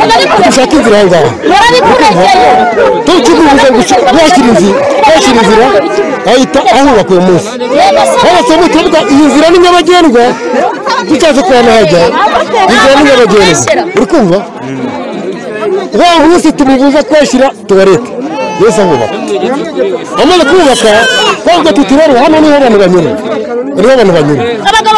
hano ntushaka inzira aha ngaha tukigubuza washyira inzira washyira inzira ahita ahubaka uyu munsi hose mutuvuga iyi nzira ni nyabagendwa tutazi ko hano hajya inzira ni nyabagendwa uri kumva? Wa munsi tumubuza kwashyira tuwarete yesu ahubaka amaze kubaka twavuga tuti rero hano ni ho abantu banyura ni ho abantu banyura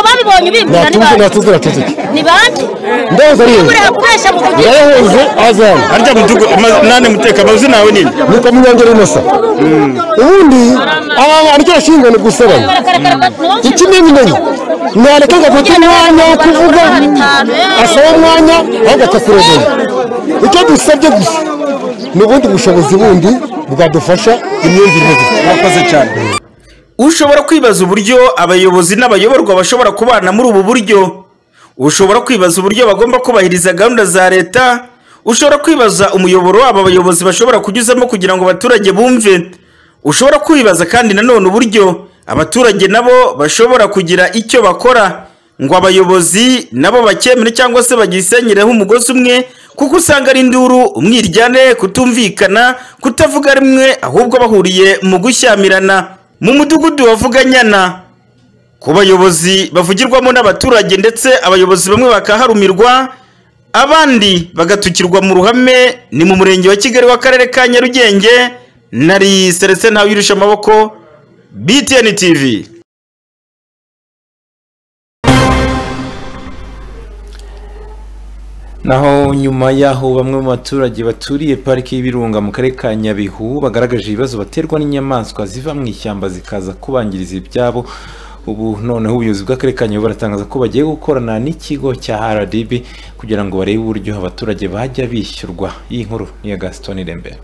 babibonye bibwira ni bande natuze natuze ni bande? Mu kugira ndahoze azana harya mudugu nane muteka amazina yawe nini? Niko munyangeri inosa ubundi aba bantu cyashinzwe ni gusebanya. Ikimenyimenyi ntareka ngo afate umwanya wo kuvuga. asaba umwanya ahubwo akakuregera icyo dusabye gusa ni ubundi bushobozi bundi bwadufasha imyumvire. Murakoze cyane. Ushobora kwibaza uburyo abayobozi n'abayoborwa bashobora kubana muri ubu buryo? Ushobora kwibaza uburyo bagomba kubahiriza gahunda za leta? Ushobora kwibaza umuyoboro wabo abayobozi bashobora kunyuzamo kugira ngo abaturage bumve? Ushobora kwibaza kandi nanone uburyo abaturage nabo bashobora kugira icyo bakora? Ngo abayobozi nabo bakemere cyangwa se bagisenyereho umugozi umwe kuko usanga ari induru umwiryane kutumvikana kutavuga rimwe ahubwo bahuriye mu gushyamirana. Mu mudugudu wa Vuganyana ku bayobozi bavugirwamo n'abaturage ndetse abayobozi bamwe bakaharumirwa abandi bagatukirwa mu ruhame ni mu murenge wa kigali w'akarere ka nyarugenge nari seretse ntawe wirusha amaboko btn tv naho nyuma y'aho bamwe mu baturage baturiye pariki y'ibirunga mu karere ka nyabihu bagaragaje ibibazo baterwa n'inyamaswa ziva mu ishyamba zikaza kubangiriza ibyabo ubu noneho ubuyobozi bw'akarere ka nyabihu baratangaza ko bagiye gukorana n'ikigo cya rdb kugira ngo barebe uburyo abaturage bajya bishyurwa. Iyi nkuru ni iya gaston irembera.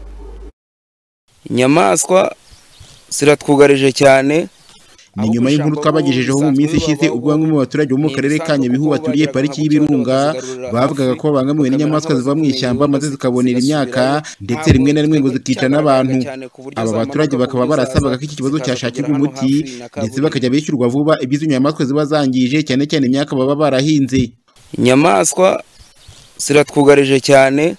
Inyamaswa ziratwugarije cyane ni nyuma y'inkuru twabagejejeho mu minsi ishize ubwo bamwe mu baturage bo mu karere ka nyabihu baturiye pariki y'ibirunga bavugaga ko babangamiwe n'inyamaswa ziva mu ishyamba maze zikabonera imyaka ndetse rimwe na rimwe ngo zikica n'abantu. aba baturage bakaba barasabaga ko iki kibazo cyashakirwa umuti ndetse bakajya bishyurwa vuba ibyo izo nyamaswa ziba zangije cyane cyane imyaka baba barahinze. Inyamaswa ziratwugarije cyane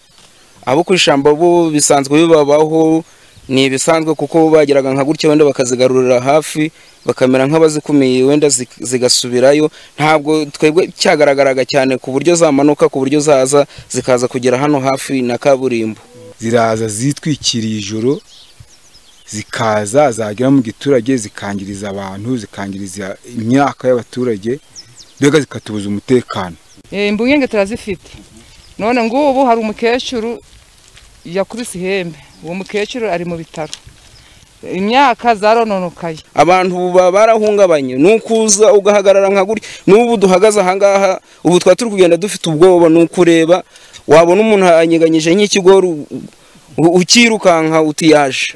abo ku ishyamba bo bisanzwe bibabaho ni ibisanzwe kuko bageraga nka gutya wenda bakazigarurira hafi. Bakamera nk'abazikumiye wenda zi- zigasubirayo. Ntabwo twebwe cyagaragaraga cyane ku buryo zamanuka ku buryo zaza zikaza kugera hano hafi na kaburimbo. Ziraza zitwikiriye ijoro zikaza zagera mu giturage zikangiriza abantu zikangiriza imyaka y'abaturage mbega zikatubuza umutekano. Eh, imbungenge turazifite. None ngubu hari umukecuru yakubise ihembe. Uwo mukecuru ari mu bitaro. Imyaka zarononokaye. Abantu baba barahungabanye. Ni ukuza ugahagarara nka gutya. N'ubu duhagaze ahangaha ubu twari turi kugenda dufite ubwoba. Ni ukureba wabona umuntu anyeganyije nk'ikigori ukirukanka uti yaje.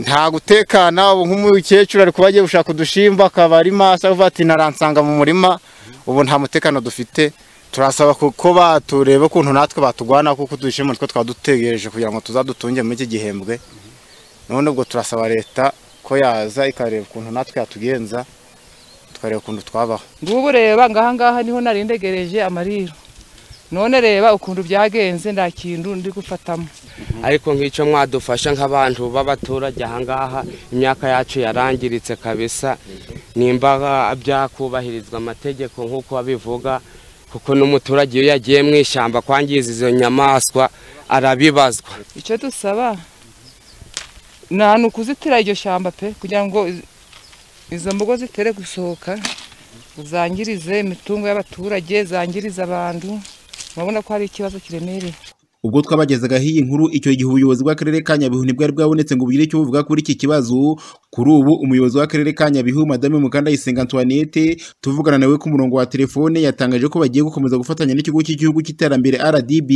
Nta gutekana ubu nk'umukecuru ari kuba agiye gushaka udushimba akaba ari maso avuga ati naransanga mu murima. Ubu nta mutekano dufite. Turasaba ko batureba ukuntu natwe batugwana kuko udushimba nitwo twaba dutegereje kugira ngo tuzadutunge muri iki gihembwe. None ubwo turasaba leta ko yaza ikareba ukuntu natwe yatugenza tukareba ukuntu twabaho. Ngubu reba ngaha ngaha ni ho nari ndegereje amariro. None reba ukuntu byagenze nta kintu ndi gufatamo. Ariko nk'icyo mwadufasha nk'abantu b'abaturage ahangaha imyaka yacu yarangiritse kabisa. Nimba byakubahirizwa amategeko nk'uko babivuga kuko n'umuturage iyo yagiye mu ishyamba kwangiza izo nyamaswa arabibazwa. Icyo dusaba ni ahantu kuzitira iryo shyamba pe kugira ngo iz- izo mbogo zitere gusohoka zangirize imitungo y'abaturage zangiriza abantu urabona ko hari ikibazo kiremereye. Ubwo twabagezagaho iyi nkuru icyo gihe ubuyobozi bw'akarere ka nyabihu ntibwari bwabonetse ngo bugire icyo buvuga kuri iki kibazo. Kuri ubu umuyobozi w'akarere ka nyabihu madame mukandayisenga antoinette tuvugana nawe ku murongo wa telefone yatangaje ko bagiye gukomeza gufatanya n'ikigo cy'igihugu cy'iterambere rdb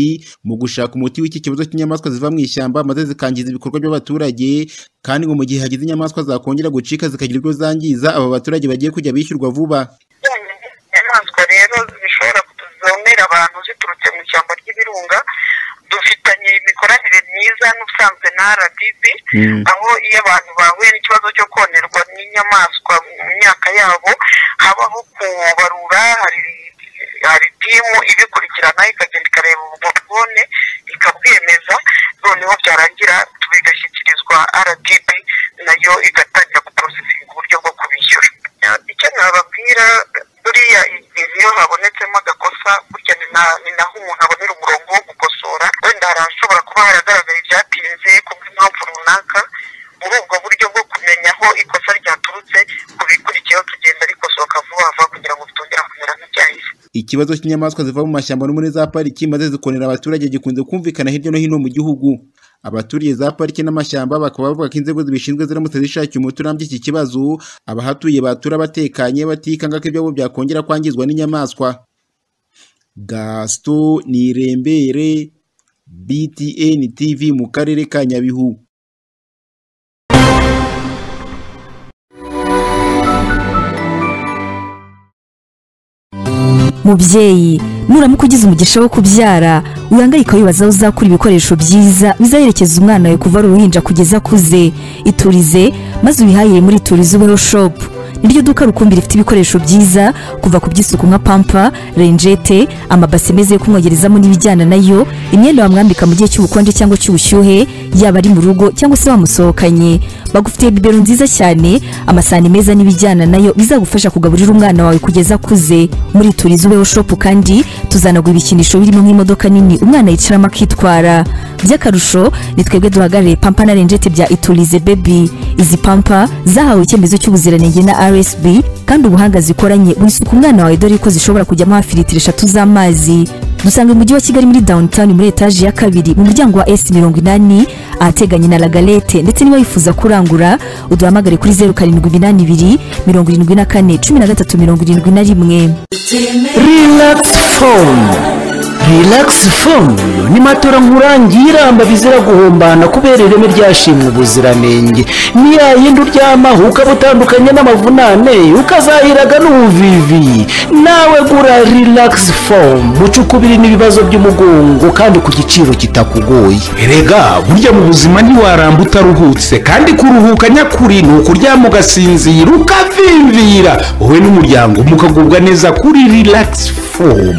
mu gushaka umuti w'iki kibazo cy'inyamaswa ziva mu ishyamba maze zikangiza ibikorwa by'abaturage. Kandi ngo mu gihe hagize inyamaswa zakongera gucika zikagira ibyo zangiza aba baturage bagiye kujya bishyurwa vuba. Inyamaswa rero zishobora kutuzonera abantu ziturutse mu ishyamba ry'ibirunga dufitanye imikoranire myiza n'ubusanzwe na rdb aho iyo abantu bahuye n'ikibazo cyo konerwa n'inyamaswa mu myaka yabo habaho kubarura hari timu ibikurikirana ikagenda ikareba ubwo bwone ikabwemeza noneho byarangira bigashyikirizwa rdb na yo igatangira guprosesinga uburyo bwo kubishyura. Icyo nababwira buriya iyo habonetsemo agakosa burya ni na- ni naho umuntu abonera umurongo wo gukosora wenda hari ahashobora kuba haragaragara ibyatinze kubw'impamvu runaka muri ubwo buryo bwo kumenya aho ikosa ryaturutse ku bikurikiyeho tugenda rikosoka vuba vuba kugira ngo bitongera kumera nk'ibyahise ikibazo cy'inyamaswa ziva mu mashyamba no muri za pariki maze zikonera abaturage gikunze kumvikana hirya no hino mu gihugu. Abaturiye za pariki n'amashyamba bakaba bavuga ko inzego zibishinzwe ziramutse zishakiye umuti urambye iki kibazo. Abahatuye batura batekanye batikanga ko ibyabo byakongera kwangizwa n'inyamaswa. Gaston nirembere btn tv mu karere ka nyabihu. Mubyeyi nuramuka ugize umugisha wo kubyara. Wihangayika wibaza aho uzakura ibikoresho byiza bizaherekeza umwana wawe kuva ari uruhinja kugeza akuze. Iturize maze ubihahire muri iturize ubeho shopu niryo duka rukumbi rifite ibikoresho byiza kuva ku by'isuku nka pampa renjete amabase meza yo kumwogerezamo n'ibijyana na yo imyenda wamwambika mu gihe cy'ubukonje cyangwa cy'ubushyuhe yaba ari mu rugo cyangwa se wamusohokanye bagufitiye bibero nziza cyane amasahani meza n'ibijyana na yo bizagufasha kugaburira umwana wawe kugeza akuze. Muri turizi ubeho shopu kandi tuzanagura ibikinisho birimo nk'imodoka nini umwana yicaramo akitwara. By'akarusho ni twebwe duhagarariye pampa na renjete bya iturize bebi izi pampa zahawe icyemezo cy'ubuziranenge na rsb kandi ubuhanga zikoranye burisuka umwana wawe dore ko zishobora kujyamo hafi litiro eshatu z'amazi. Dusanga mu mujyi wa kigali muri downtown muri etaje ya kabiri mu muryango wa s mirongo inani ahateganye na lagalete ndetse niba wifuza kurangura uduhamagare kuri zeru karindwi iminani ibiri mirongo irindwi na kane cumi na gatatu mirongo irindwi na rimwe. Relax phone ni matora nkurangiye iramba bizira guhombana kubera ireme ryashimwe ubuziranenge. Ni ya yindi uryamaho ukaba utandukanye n'amavunane ukazahiraga n'ubuvivi. Nawe gura relax phone mucukubiri n'ibibazo by'umugongo kandi ku giciro kitakugoye. Erega burya mu buzima ntiwaramba utaruhutse kandi kuruhuka nyakuri ni ukuryama ugasinzira ukavimvira. Wowe n'umuryango mukagubwa neza kuri relax foam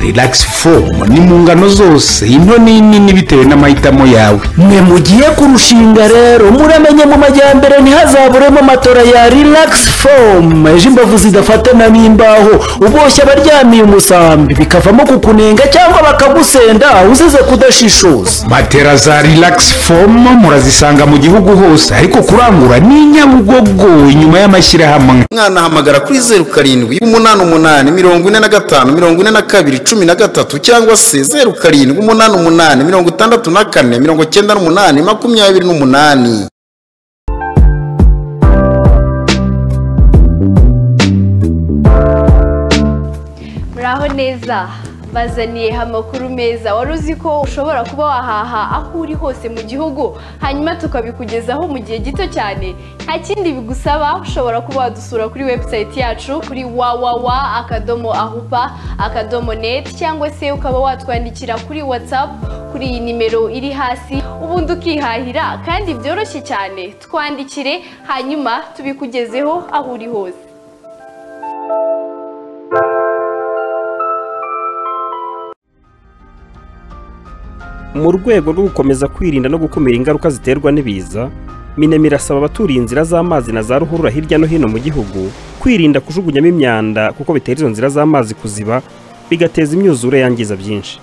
relax foam ni mu ngano zose into n'inini bitewe n'amahitamo yawe. Mwe mugiye kurushinga rero. Muramenye mu majyambere ntihazaburemo matora ya relax foam ejo imbavu zidafatana n'imbaho. Uboshye abaryamiye umusambi. Bikavamo kukunenga cyangwa bakagusenda. Uzize kudashishoza. Matera za relax foam murazisanga mu gihugu hose. Ariko kurangura ni i nyabugogo. Inyuma y'amashyirahamwe. Mwana hamagara kuri zeru karindwi umunani umunani mirongo ine na gatanu mirongo ine na kabiri. Cumi na gatatu cyangwa se zeru karindwi umunani umunani mirongo itandatu na kane mirongo cyenda n'umunani makumyabiri n'umunani. Muraho neza. Bazaniye amakuru meza. Wari uzi ko ushobora kuba wahaha aho uri hose mu gihugu hanyuma tukabikugezaho mu gihe gito cyane. Nta kindi bigusaba ushobora kuba wadusura kuri webusayiti yacu kuri wawawa akadomo ahupa akadomo neti cyangwa se ukaba watwandikira kuri watsapu kuri iyi nimero iri hasi. Ubundi ukihahira kandi byoroshye cyane. Twandikire hanyuma tubikugezeho aho uri hose. Mu rwego rwo gukomeza kwirinda no gukumira ingaruka ziterwa n'ibiza minemi irasaba abaturiye inzira z'amazi na za ruhurura hirya no hino mu gihugu kwirinda kujugunyamo imyanda kuko bitera izo nzira z'amazi kuziba bigateza imyuzure yangiza byinshi.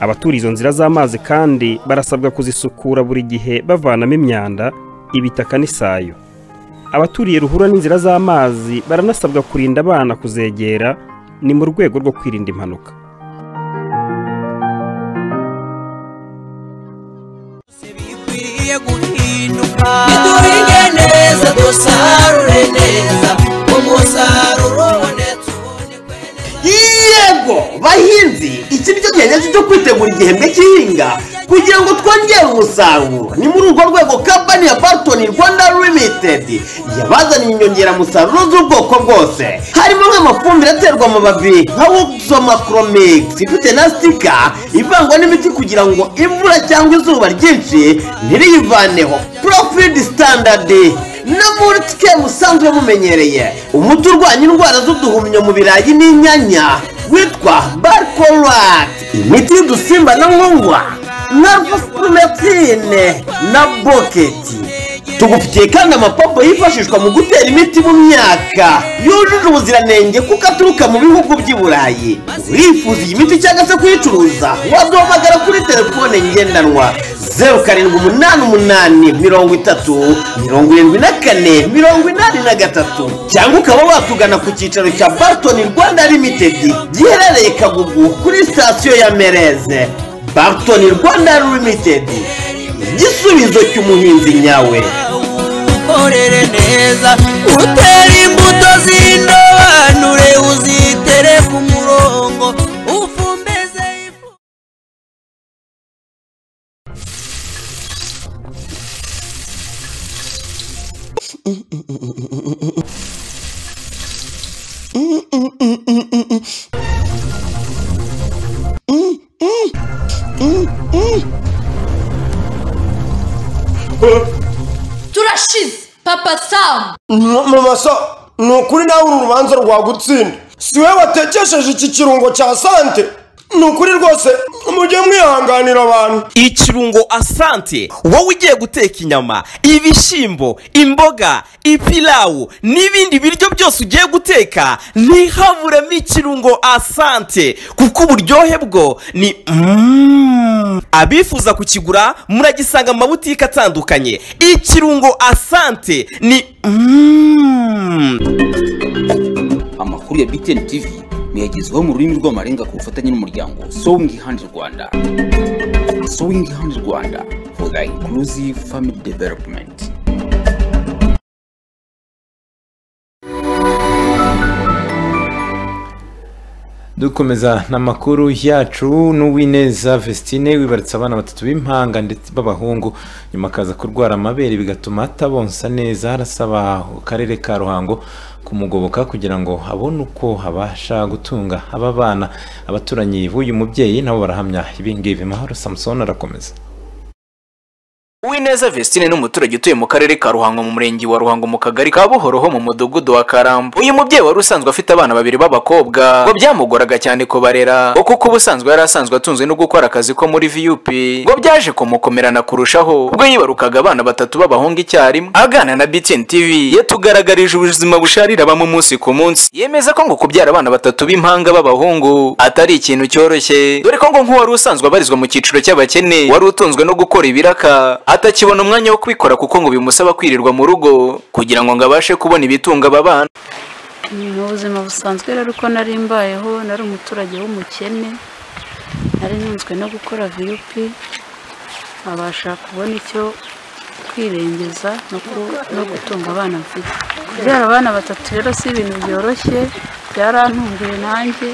Abaturiye izo nzira z'amazi kandi barasabwa kuzisukura buri gihe bavanamo imyanda ibitaka n'isayo. Abaturiye ruhurura n'inzira z'amazi baranasabwa kurinda abana kuzegera ni mu rwego rwo kwirinda impanuka. Iki ni cyo gihe nyacyo cyo kwitegura igihembwe cy'ihinga kugira ngo twongere umusaruro ni muri urwo rwego kampani ya barton rwanda limited yabazaniye inyongeramusaruro z'ubwoko bwose. Harimo nk'amafumbire aterwa amababi nka woxomakromix ifite na sitika ivangwa n'imiti kugira ngo imvura cyangwa izuba ryinshi ntiriyivaneho. Profid standard. Na multike musanzwe mumenyereye. Umuti urwanya indwara z'uduhumyo mu birayi n'inyanya witwa barcorat imiti y'udusimba na nkongwa na vusipurumetine na boketi. Tugufitiye kandi amapompo yifashishwa mu gutera imiti mu myaka. Yujuje ubuziranenge kuko aturuka mu bihugu by'i burayi. Urifuza iyi miti cyangwa se kuyicuruza? Waduhamagara kuri telefone ngendanwa. Zeru karindwi umunani umunani mirongo itatu mirongo irindwi na kane mirongo inani na gatatu. Cyangwa ukaba watugana ku cyicaro cya barton rwanda limitedi giherereye kagugu kuri sitasiyo ya mereze barton rwanda limitedi igisubizo cy'umuhinzi nyawe. Ukorere neza. Utere imbuto z'indobanure uzitere ku murongo. Ufumbeze turashize papa samu mama sa ni ukuri nawe uru rubanza rwagutsinda. Si we watekesheje iki kirungo cya sante? Ni ukuri rwose mujye mwihanganira abantu ikirungo asante wowe ugiye guteka inyama ibishyimbo imboga ipilawu n'ibindi biryo byose ugiye guteka ntihaburemo ikirungo asante kuko uburyohe bwo ni Mm. abifuza kukigura muragisanga mu mabutike atandukanye ikirungo asante ni Mm. amakuru ya btn tv muyagezwaho mu rurimi rw'amarenga ku bufatanye n'umuryango sowing hand rwanda. Sowing hand rwanda for the inclusive family development. Dukomeza n'amakuru yacu n'uwineza vestine wibarutse abana batatu b'impanga ndetse b'abahungu. Nyuma akaza kurwara amabere bigatuma atabonsa neza arasaba akarere ka ruhango kumugoboka kugira ngo abone uko abasha gutunga aba bana. Abaturanyi b'uyu mubyeyi nabo barahamya. Ibingibi mahoro samusoni arakomeza. Uwineza Vestine ni umuturage utuye mu karere ka Ruhango mu murenge wa Ruhango mu kagari ka Buhoro ho mu mudugudu wa Karambo. Uyu mubyeyi wari usanzwe afite abana babiri b'abakobwa ngo byamugoraga cyane kubarera ngo kuko ubusanzwe yari asanzwe atunzwe no gukora akazi ko muri VUP ngo byaje kumukomerana kurushaho ubwo yibarukaga abana batatu b'abahungu icyarimwe. Aganira na BTN TV yatugaragarije ubuzima busharira bamo umunsi ku munsi. Yemeza ko ngo kubyara abana batatu b'impanga b'abahungu atari ikintu cyoroshye dore ko ngo nk'uwari usanzwe abarizwa mu cyiciro cy'abakene wari utunzwe no gukora ibiraka atakibona umwanya wo kubikora kuko ngo bimusaba kwirirwa mu rugo kugira ngo ngo abashe kubona ibitunga aba bana. Mu buzima busanzwe rero uko nari mbayeho nari umuturage w'umukene nari ntunzwe no gukora viyupi nkabasha kubona icyo kwirengeza no gutunga abana mfite. Kubyara abana batatu rero si ibintu byoroshye byarantunguye nanjye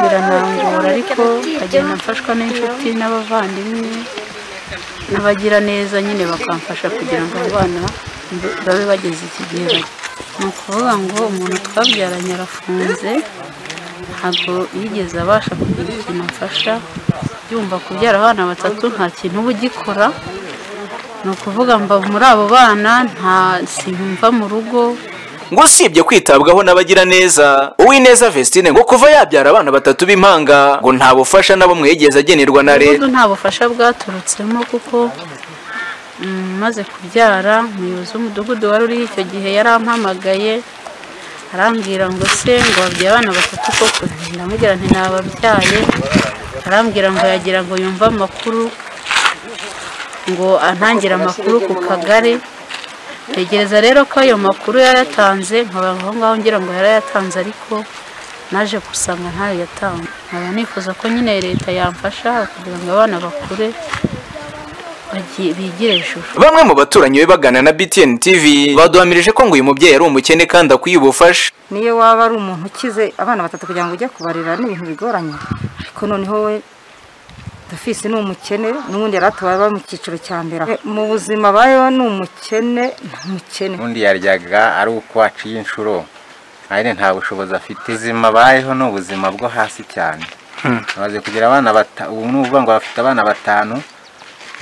biranangora ariko nkagenda mfashwa n'inshuti n'abavandimwe n'abagira neza nyine bakamfasha kugira ngo abo bana mbe- babe bageze iki gihe ni ukuvuga ngo umuntu twabyaranye arafunze ntabwo yigeze abasha kugira ikintu amfasha yumva kubyara abana batatu nta kintu uba ugikora. Ni ukuvuga mba muri abo bana nta simva mu rugo. Ngo usibye kwitabwaho n'abagiraneza. Uwineza vestine ngo kuva yabyara abana batatu b'impanga ngo nta bufasha na bumwe yigeze agenerwa na leta. nta bufasha bwaturutsemo kuko mm, maze kubyara umuyobozi w'umudugudu wari uriho icyo gihe yarampamagaye arambwira ngo se ngo wabyaye abana batatu koko? Ndamubwira nti nababyaye. Arambwira ngo yagira ngo yumve amakuru ngo antangire amakuru ku kagari tegereza rero ko ayo makuru yaratanze nkaba aho ngaho ngira ngo yarayatanze ariko naje gusanga ntayo yatanze. Nkaba nifuza ko nyine leta yamfasha kugira ngo abana bakure bamwe mu baturanyi be bagana na btn tv baduhamirije ko ngo uyu mubyeyi ari umukene kandi akwiye ubufasha. Niyo waba ari umuntu ukize abana batatu kugira ngo ujye kubarira ni ibintu bigoranye. Ariko noneho we dufisi ni umukene n'ubundi yari atubaye mu cyiciro cya mbere. Mu buzima abayeho ni umukene ni umukene undi yaryaga ari uko aciye inshuro. Ariko nta bushobozi afite. Ubuzima abayeho ni ubuzima bwo hasi cyane. Amaze kugira abana batanu ubu ni ukuvuga ngo bafite abana batanu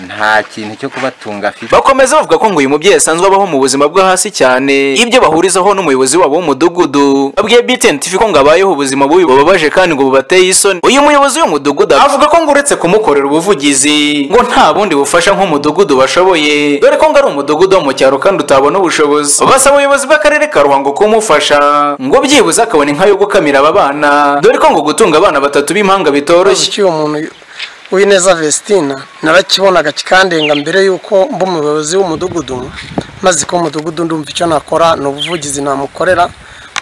nta kintu cyo kubatunga afite. Bakomeza bavuga ko ngo uyu mubyeyi asanzwe abaho mu buzima bwo hasi cyane. Ibyo bahurizaho n'umuyobozi wabo w'umudugudu babwiye btn tv ko ngo abayeho ubuzima bubi bubabaje kandi ngo bubateye isoni. Uyu muyobozi w'umudugudu avuga ko ngo uretse kumukorera ubuvugizi ngo nta bundi bufasha nk'umudugudu bashoboye. Dore ko ngo ari umudugudu wo mu cyaro kandi utabona ubushobozi. Basaba ubuyobozi bw'akarere ka ruhango kumufasha ngo byibuze akabona inka yo gukamira aba bana. Dore ko ngo gutunga abana batatu b'impanga bitoroshye. Cy'uwo muntu w'ineza vestina narakibonaga kikandenga mbere y'uko mba umuyobozi w'umudugudu maze ko umudugudu ndumva icyo nakora ni ubuvugizi namukorera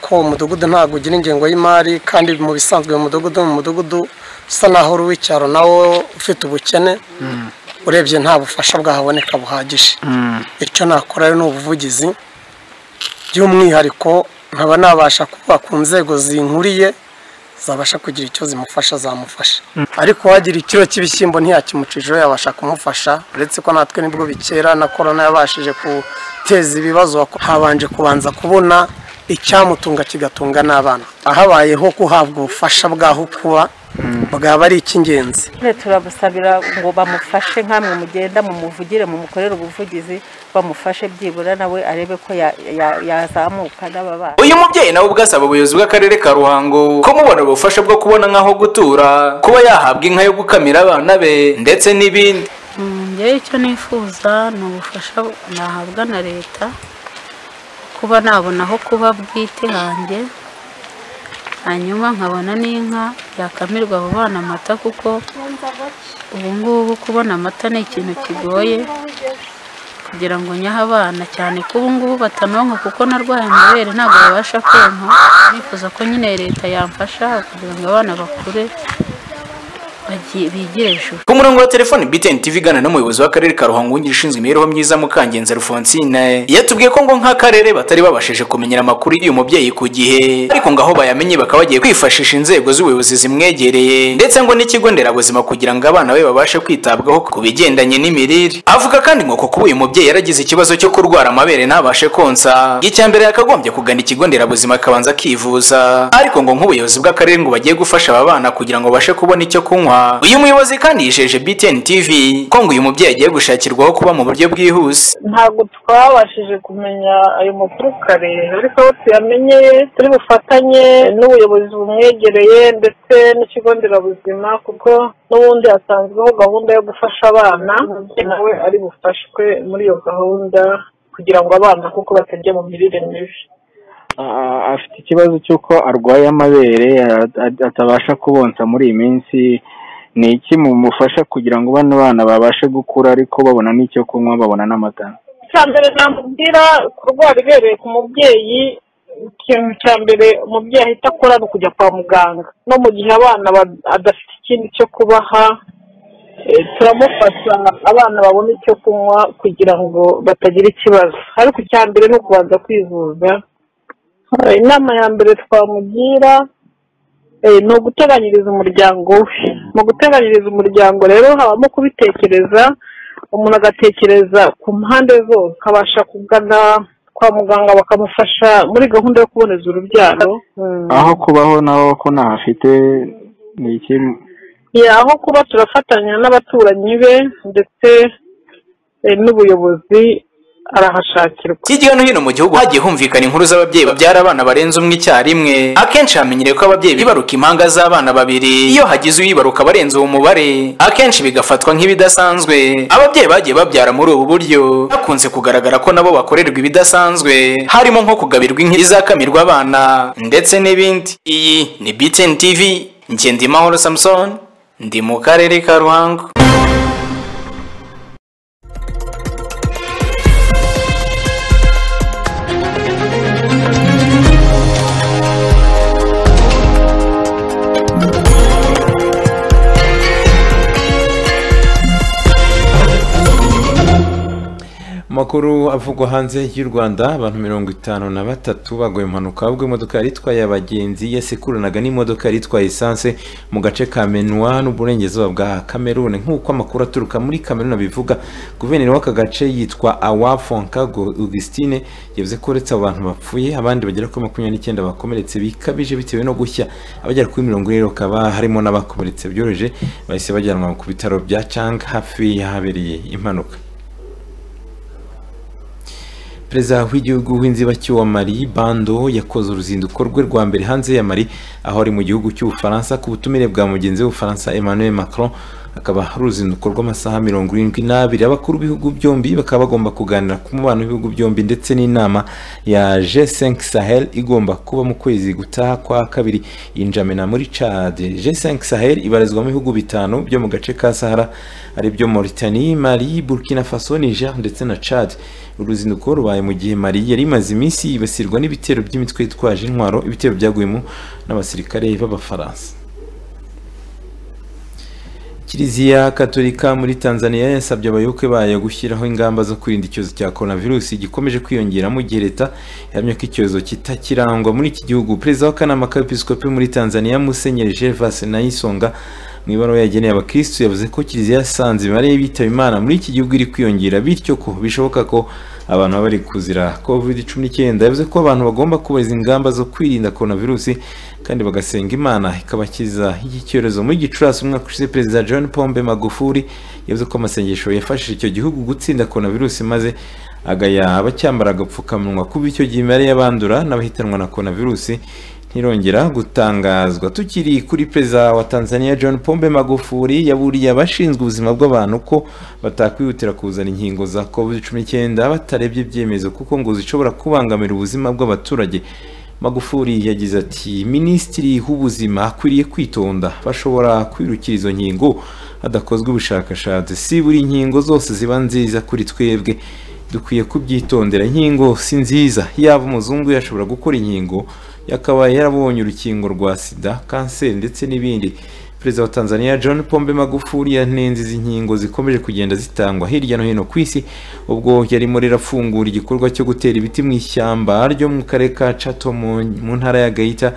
ko umudugudu ntabwo ugira ingengo y'imari kandi mu bisanzwe mu mudugudu mu mudugudu usa naho uri uw'icyaro nawo ufite ubukene urebye nta bufasha bwahaboneka buhagije. Icyo nakora ni ubuvugizi by'umwihariko nkaba nabasha kuba ku nzego zinkuriye zabasha kugira icyo zimufasha zamufasha. Ariko wagira ikiro cy'ibishyimbo ntiyakimucijeho yabasha kumufasha uretse ko natwe ni bwo bikera na korona yabashije guteza ibibazo habanje kubanza kubona icyamutunga kigatunga n'abana. Ahabayeho guhabwa ubufasha bw'aho kuba bwaba ari icy'ingenzi. Turabusabira ngo bamufashe nk'amwe mugenda mumuvugire mumukorere ubuvugizi bamufashe byibura nawe arebe ko ya- ya- yazamuka n'ababana. Uyu mubyeyi nawe ubwo asaba ubuyobozi bw'akarere ka ruhango ko mubona ubufasha bwo kubona nk'aho gutura kuba yahabwa inka yo gukamira abana be ndetse n'ibindi. Njyewe icyo nifuza ni ubufasha nahabwa na leta kuba nabona aho kuba bwite hanjye hanyuma nkabona n'inka yakamirwa abo bana amata kuko ubu ngubu kubona amata ni ikintu kigoye kugira ngo nyahe abana. Cyane ko ubu ngubu batanonka kuko narwaye amabere ntabwo babasha konka. Nifuza ko nyine leta yamfasha kugira ngo abana bakure. Ku murongo wa telefoni btn tv igana n'umuyobozi w'akarere ka ruhango wungirije ushinzwe imibereho myiza mukangenza alphonsine yatubwiye ko ngo nk'akarere batari babashije kumenyera amakuru y'uyu mubyeyi ku gihe. Ariko ngo aho bayamenye bakaba bagiye kwifashisha inzego z'ubuyobozi zimwegereye. Ndetse ngo n'ikigo nderabuzima kugira ngo abana be babashe kwitabwaho ku bigendanye n'imirire. Avuga kandi ngo kuko uyu mubyeyi yaragize ikibazo cyo kurwara amabere ntabashe konsa. Icya mbere yakagombye kugana ikigo nderabuzima akabanza akivuza. Ariko ngo nk'ubuyobozi bw'akarere ngo bagiye gufasha aba bana kugira ngo babashe kubona icyo kunywa. Uyu muyobozi kandi yijeje btn tv ko ngo uyu mubyeyi agiye gushakirwaho kuba mu buryo bwihuse. Ntabwo twabashije kumenya ayo makuru kare ariko aho tuyamenye turi bufatanye n'ubuyobozi bumwegereye ndetse n'ikigo nderabuzima kuko n'ubundi hasanzweho gahunda yo gufasha abana. Umubyeyi nawe ari bufashwe muri iyo gahunda kugira ngo abana kuko batajya mu mirire mibi. Afite ikibazo cy'uko arwaye amabere a- a- atabasha kubonsa muri iyi minsi ni iki mumufasha kugira ngo bano bana babashe gukura ariko babona n'icyo kunywa babona n'amata? Icya mbere namubwira kurwara ibereye ku mubyeyi ikintu cya mbere umubyeyi ahita akora ni ukujya kwa muganga. No mu gihe abana ba- adafite ikindi cyo kubaha eh, turamufasha abana babona icyo kunywa kugira ngo batagira ikibazo. Ariko icya mbere ni ukubanza kwivuza. Eh, inama ya mbere twamugira eh, ni uguteganyiriza umuryango we. Mu guteganyiriza umuryango rero habamo kubitekereza umuntu agatekereza ku mpande zose. Akabasha kugana kwa muganga bakamufasha muri gahunda yo kuboneza urubyaro. Aho kubaho naho ko ntahafite ni iki? Aho kuba turafatanya n'abaturanyi be ndetse eh, n'ubuyobozi arahashakirwa. Hirya no hino mu gihugu hagiye humvikana inkuru z'ababyeyi babyara abana barenze umwe icyarimwe. Akenshi hamenyerewe ko ababyeyi bibaruka impanga z'abana babiri. Iyo hagize uyibaruka barenze uwo mubare akenshi bigafatwa nk'ibidasanzwe. Ababyeyi bagiye babyara muri ubu buryo hakunze kugaragara ko nabo bakorerwa ibidasanzwe. Harimo nko kugabirwa inka izakamirwa abana ndetse n'ibindi. Iyi ni BTN TV Ngendimahoro Samson ndi mu karere ka Ruhango. Amakuru avugwa hanze y'u Rwanda abantu mirongo itanu na batatu baguye mu mpanuka ubwo imodoka yari itwaye abagenzi yasekuranaga n'imodoka yari itwaye esanse mu gace ka Menwa n'uburengerazuba bwa Cameroon nk'uko amakuru aturuka muri Cameroon abivuga guverineri w'aka gace yitwa Awa Fonkago Augustine yavuze ko uretse abo bantu bapfuye abandi bagera kuri makumyabiri n'icyenda bakomeretse bikabije bitewe no gushya abagera kuri mirongo ine bakaba harimo n'abakomeretse byoroheje bahise bajyanwa ku bitaro bya Chang hafi y'ahabereye impanuka. Perezida w'igihugu w'inzibacyuho mari bando yakoze uruzinduko rwe rwa mbere hanze ya mari aho ari mu gihugu cy'ubufaransa ku butumire bwa mugenzi w'ubufaransa emmanuel macron akaba ari uruzinduko rw'amasaha mirongo irindwi n'abiri abakuru b'ibihugu byombi bakaba bagomba kuganira ku mubano w'ibihugu byombi ndetse n'inama ya G5 Sahel igomba kuba mu kwezi gutaha kwa kabiri injamena muri Chad G5 Sahel ibarizwamo ibihugu bitanu byo mu gace ka Sahara ari byo Mauritanie Mali Burkina Faso Niger ndetse na Chad uruzinduko rubaye mu gihe Mali yari imaze iminsi yibasirwa n'ibitero by'imitwe yitwaje intwaro ibitero byaguyemo n'abasirikare b'abafaransa. Kiliziya Katolika muri Tanzania yasabye abayoboke bayo gushyiraho ingamba zo kwirinda icyorezo cya coronavirus gikomeje kwiyongera mu gihe leta ihamya ko icyorezo kitakirangwa. Muri iki gihugu perezida w'akanama k'abepiskopi muri Tanzania Musenyeri Gervas Nayisonga mu ibaruwa yageneye abakristu yavuze ko kiliziya yasanze imibare y'ibitaba imana. Muri iki gihugu iri kwiyongera bityo ko bishoboka ko abantu baba bari kuzira covid cumi n'icyenda yavuze ko abantu bagomba kubahiriza ingamba zo kwirinda coronavirus kandi bagasenga imana ikabakiza iki cyorezo. Muri gicurasi umwaka ushize perezida john pombe magufuli yavuze ko amasengesho yafashije icyo gihugu gutsinda coronavirus maze agaya abacyambara agapfukamunwa. Kuba icyo gihe imibare y'abandura n'abahitanwa na coronavirus ntirongera gutangazwa. Tukiri kuri perezida wa tanzania john pombe magufuli yaburiye abashinzwe ubuzima bw'abantu ko batakwihutira kuzana inkingo za covid cumi n'icyenda batarebye ibyemezo kuko ngo zishobora kubangamira ubuzima bw'abaturage. Magufuli yagize ati minisitiri w'ubuzima akwiriye kwitonda. Bashobora kwirukira izo nkingo hadakozwe ubushakashatsi. Si buri nkingo zose ziba nziza kuri twebwe. Dukwiye kubyitondera. Inkingo si nziza. Yaba umuzungu yashobora gukora inkingo yakaba yarabonye urukingo rwa sida kanseri ndetse n'ibindi. Perezida wa tanzania john pombe magufuli yanenze izi nkingo zikomeje kugenda zitangwa hirya no hino ku isi. Ubwo yarimo rirafungura igikorwa cyo gutera ibiti mu ishyamba ryo mu karere ka cato mu ntara ya gaita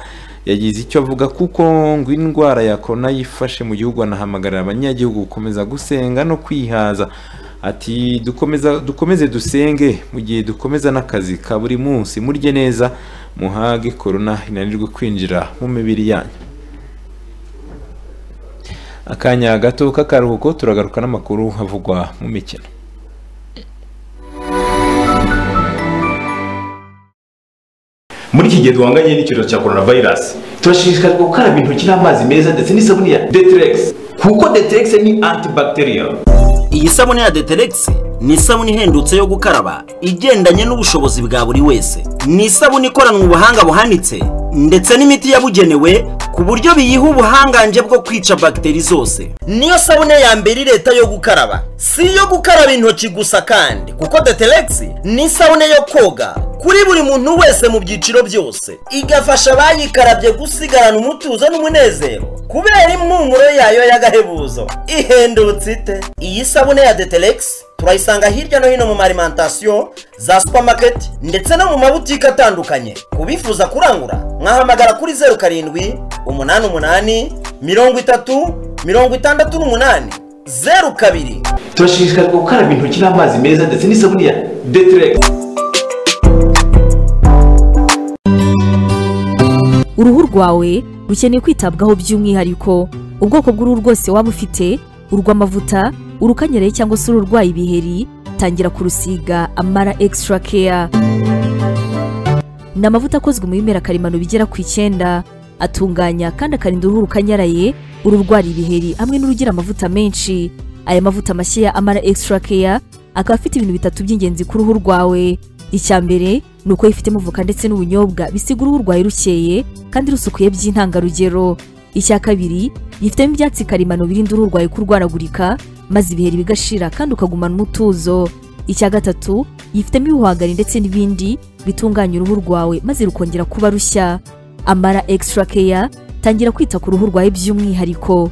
yagize icyo avuga kuko ngo indwara ya korona yifashe mu gihugu anahamagarira abanyagihugu gukomeza gusenga no kwihaza. Ati dukomeze dusenge mu gihe dukomeza n'akazi ka buri munsi. Murye neza. Muhage korona inanirwe kwinjira mu mibiri yanyu. Akanya gato k'akaruhuko turagaruka n'amakuru havugwa mu mikino. Muri iki gihe duhanganye n'icyorezo cya korona vayirasi turashishikarizwa gukaraba intoki n'amazi meza ndetse n'isabune ya deteregisi kuko deteregisi ni antibacterial. Iyi sabune ya deteregisi ni isabune ihendutse yo gukaraba igendanye n'ubushobozi bwa buri wese. Ni isabune ikoranwe ubuhanga buhanitse ndetse n'imiti yabugenewe ku buryo biyiha ubuhangange bwo kwica bagiteri zose. Niyo sabune ya mbere leta yo gukaraba. Si iyo gukaraba intoki gusa kandi kuko deteregisi ni isabune yo koga kuri buri muntu wese mu byiciro byose. Igafasha abayikarabye gusigarana umutuzo n'umunezero kubera impumuro yayo y'agahebuzo. Ihendutse ite? Iyi sabune ya deteregisi turayisanga hirya no hino mu marimantasiyo za supamaketi ndetse no mu mabutike atandukanye. Ku bifuza kurangura mwahamagara kuri zeru karindwi umunani umunani mirongo itatu mirongo itandatu n'umunani. Zeru kabiri. Turashishikarizwa gukaraba intoki n'amazi meza ndetse n'isabune ya deteregisi uruhu rwawe rukeneye kwitabwaho by'umwihariko ubwoko bw'uruhu rwose waba ufite urw'amavuta urukanyereye cyangwa se ururwaye ibiheri tangira kurusiga amara extra care. Ni amavuta akozwe mu bimera karemano bigera ku icyenda atunganya kandi akarinda uruhu rukanyaraye ururwara ibiheri hamwe n'urugira amavuta menshi. Aya mavuta mashya ya amara extra care akaba afite ibintu bitatu by'ingenzi ku ruhu rwawe. Icya mbere ni uko yifitemo voka ndetse n'ubunyobwa bisiga uruhu rwawe rukeye kandi rusukuye by'intangarugero. Icya kabiri yifitemo ibyatsi karemano birinda uruhu rwawe kurwaragurika maze ibiheri bigashira kandi ukagumana umutuzo. Icya gatatu yifitemo ibihwagari ndetse n'ibindi bitunganya uruhu rwawe maze rukongera kuba rushya. Amara extra care tangira kwita ku ruhu rwawe by'umwihariko.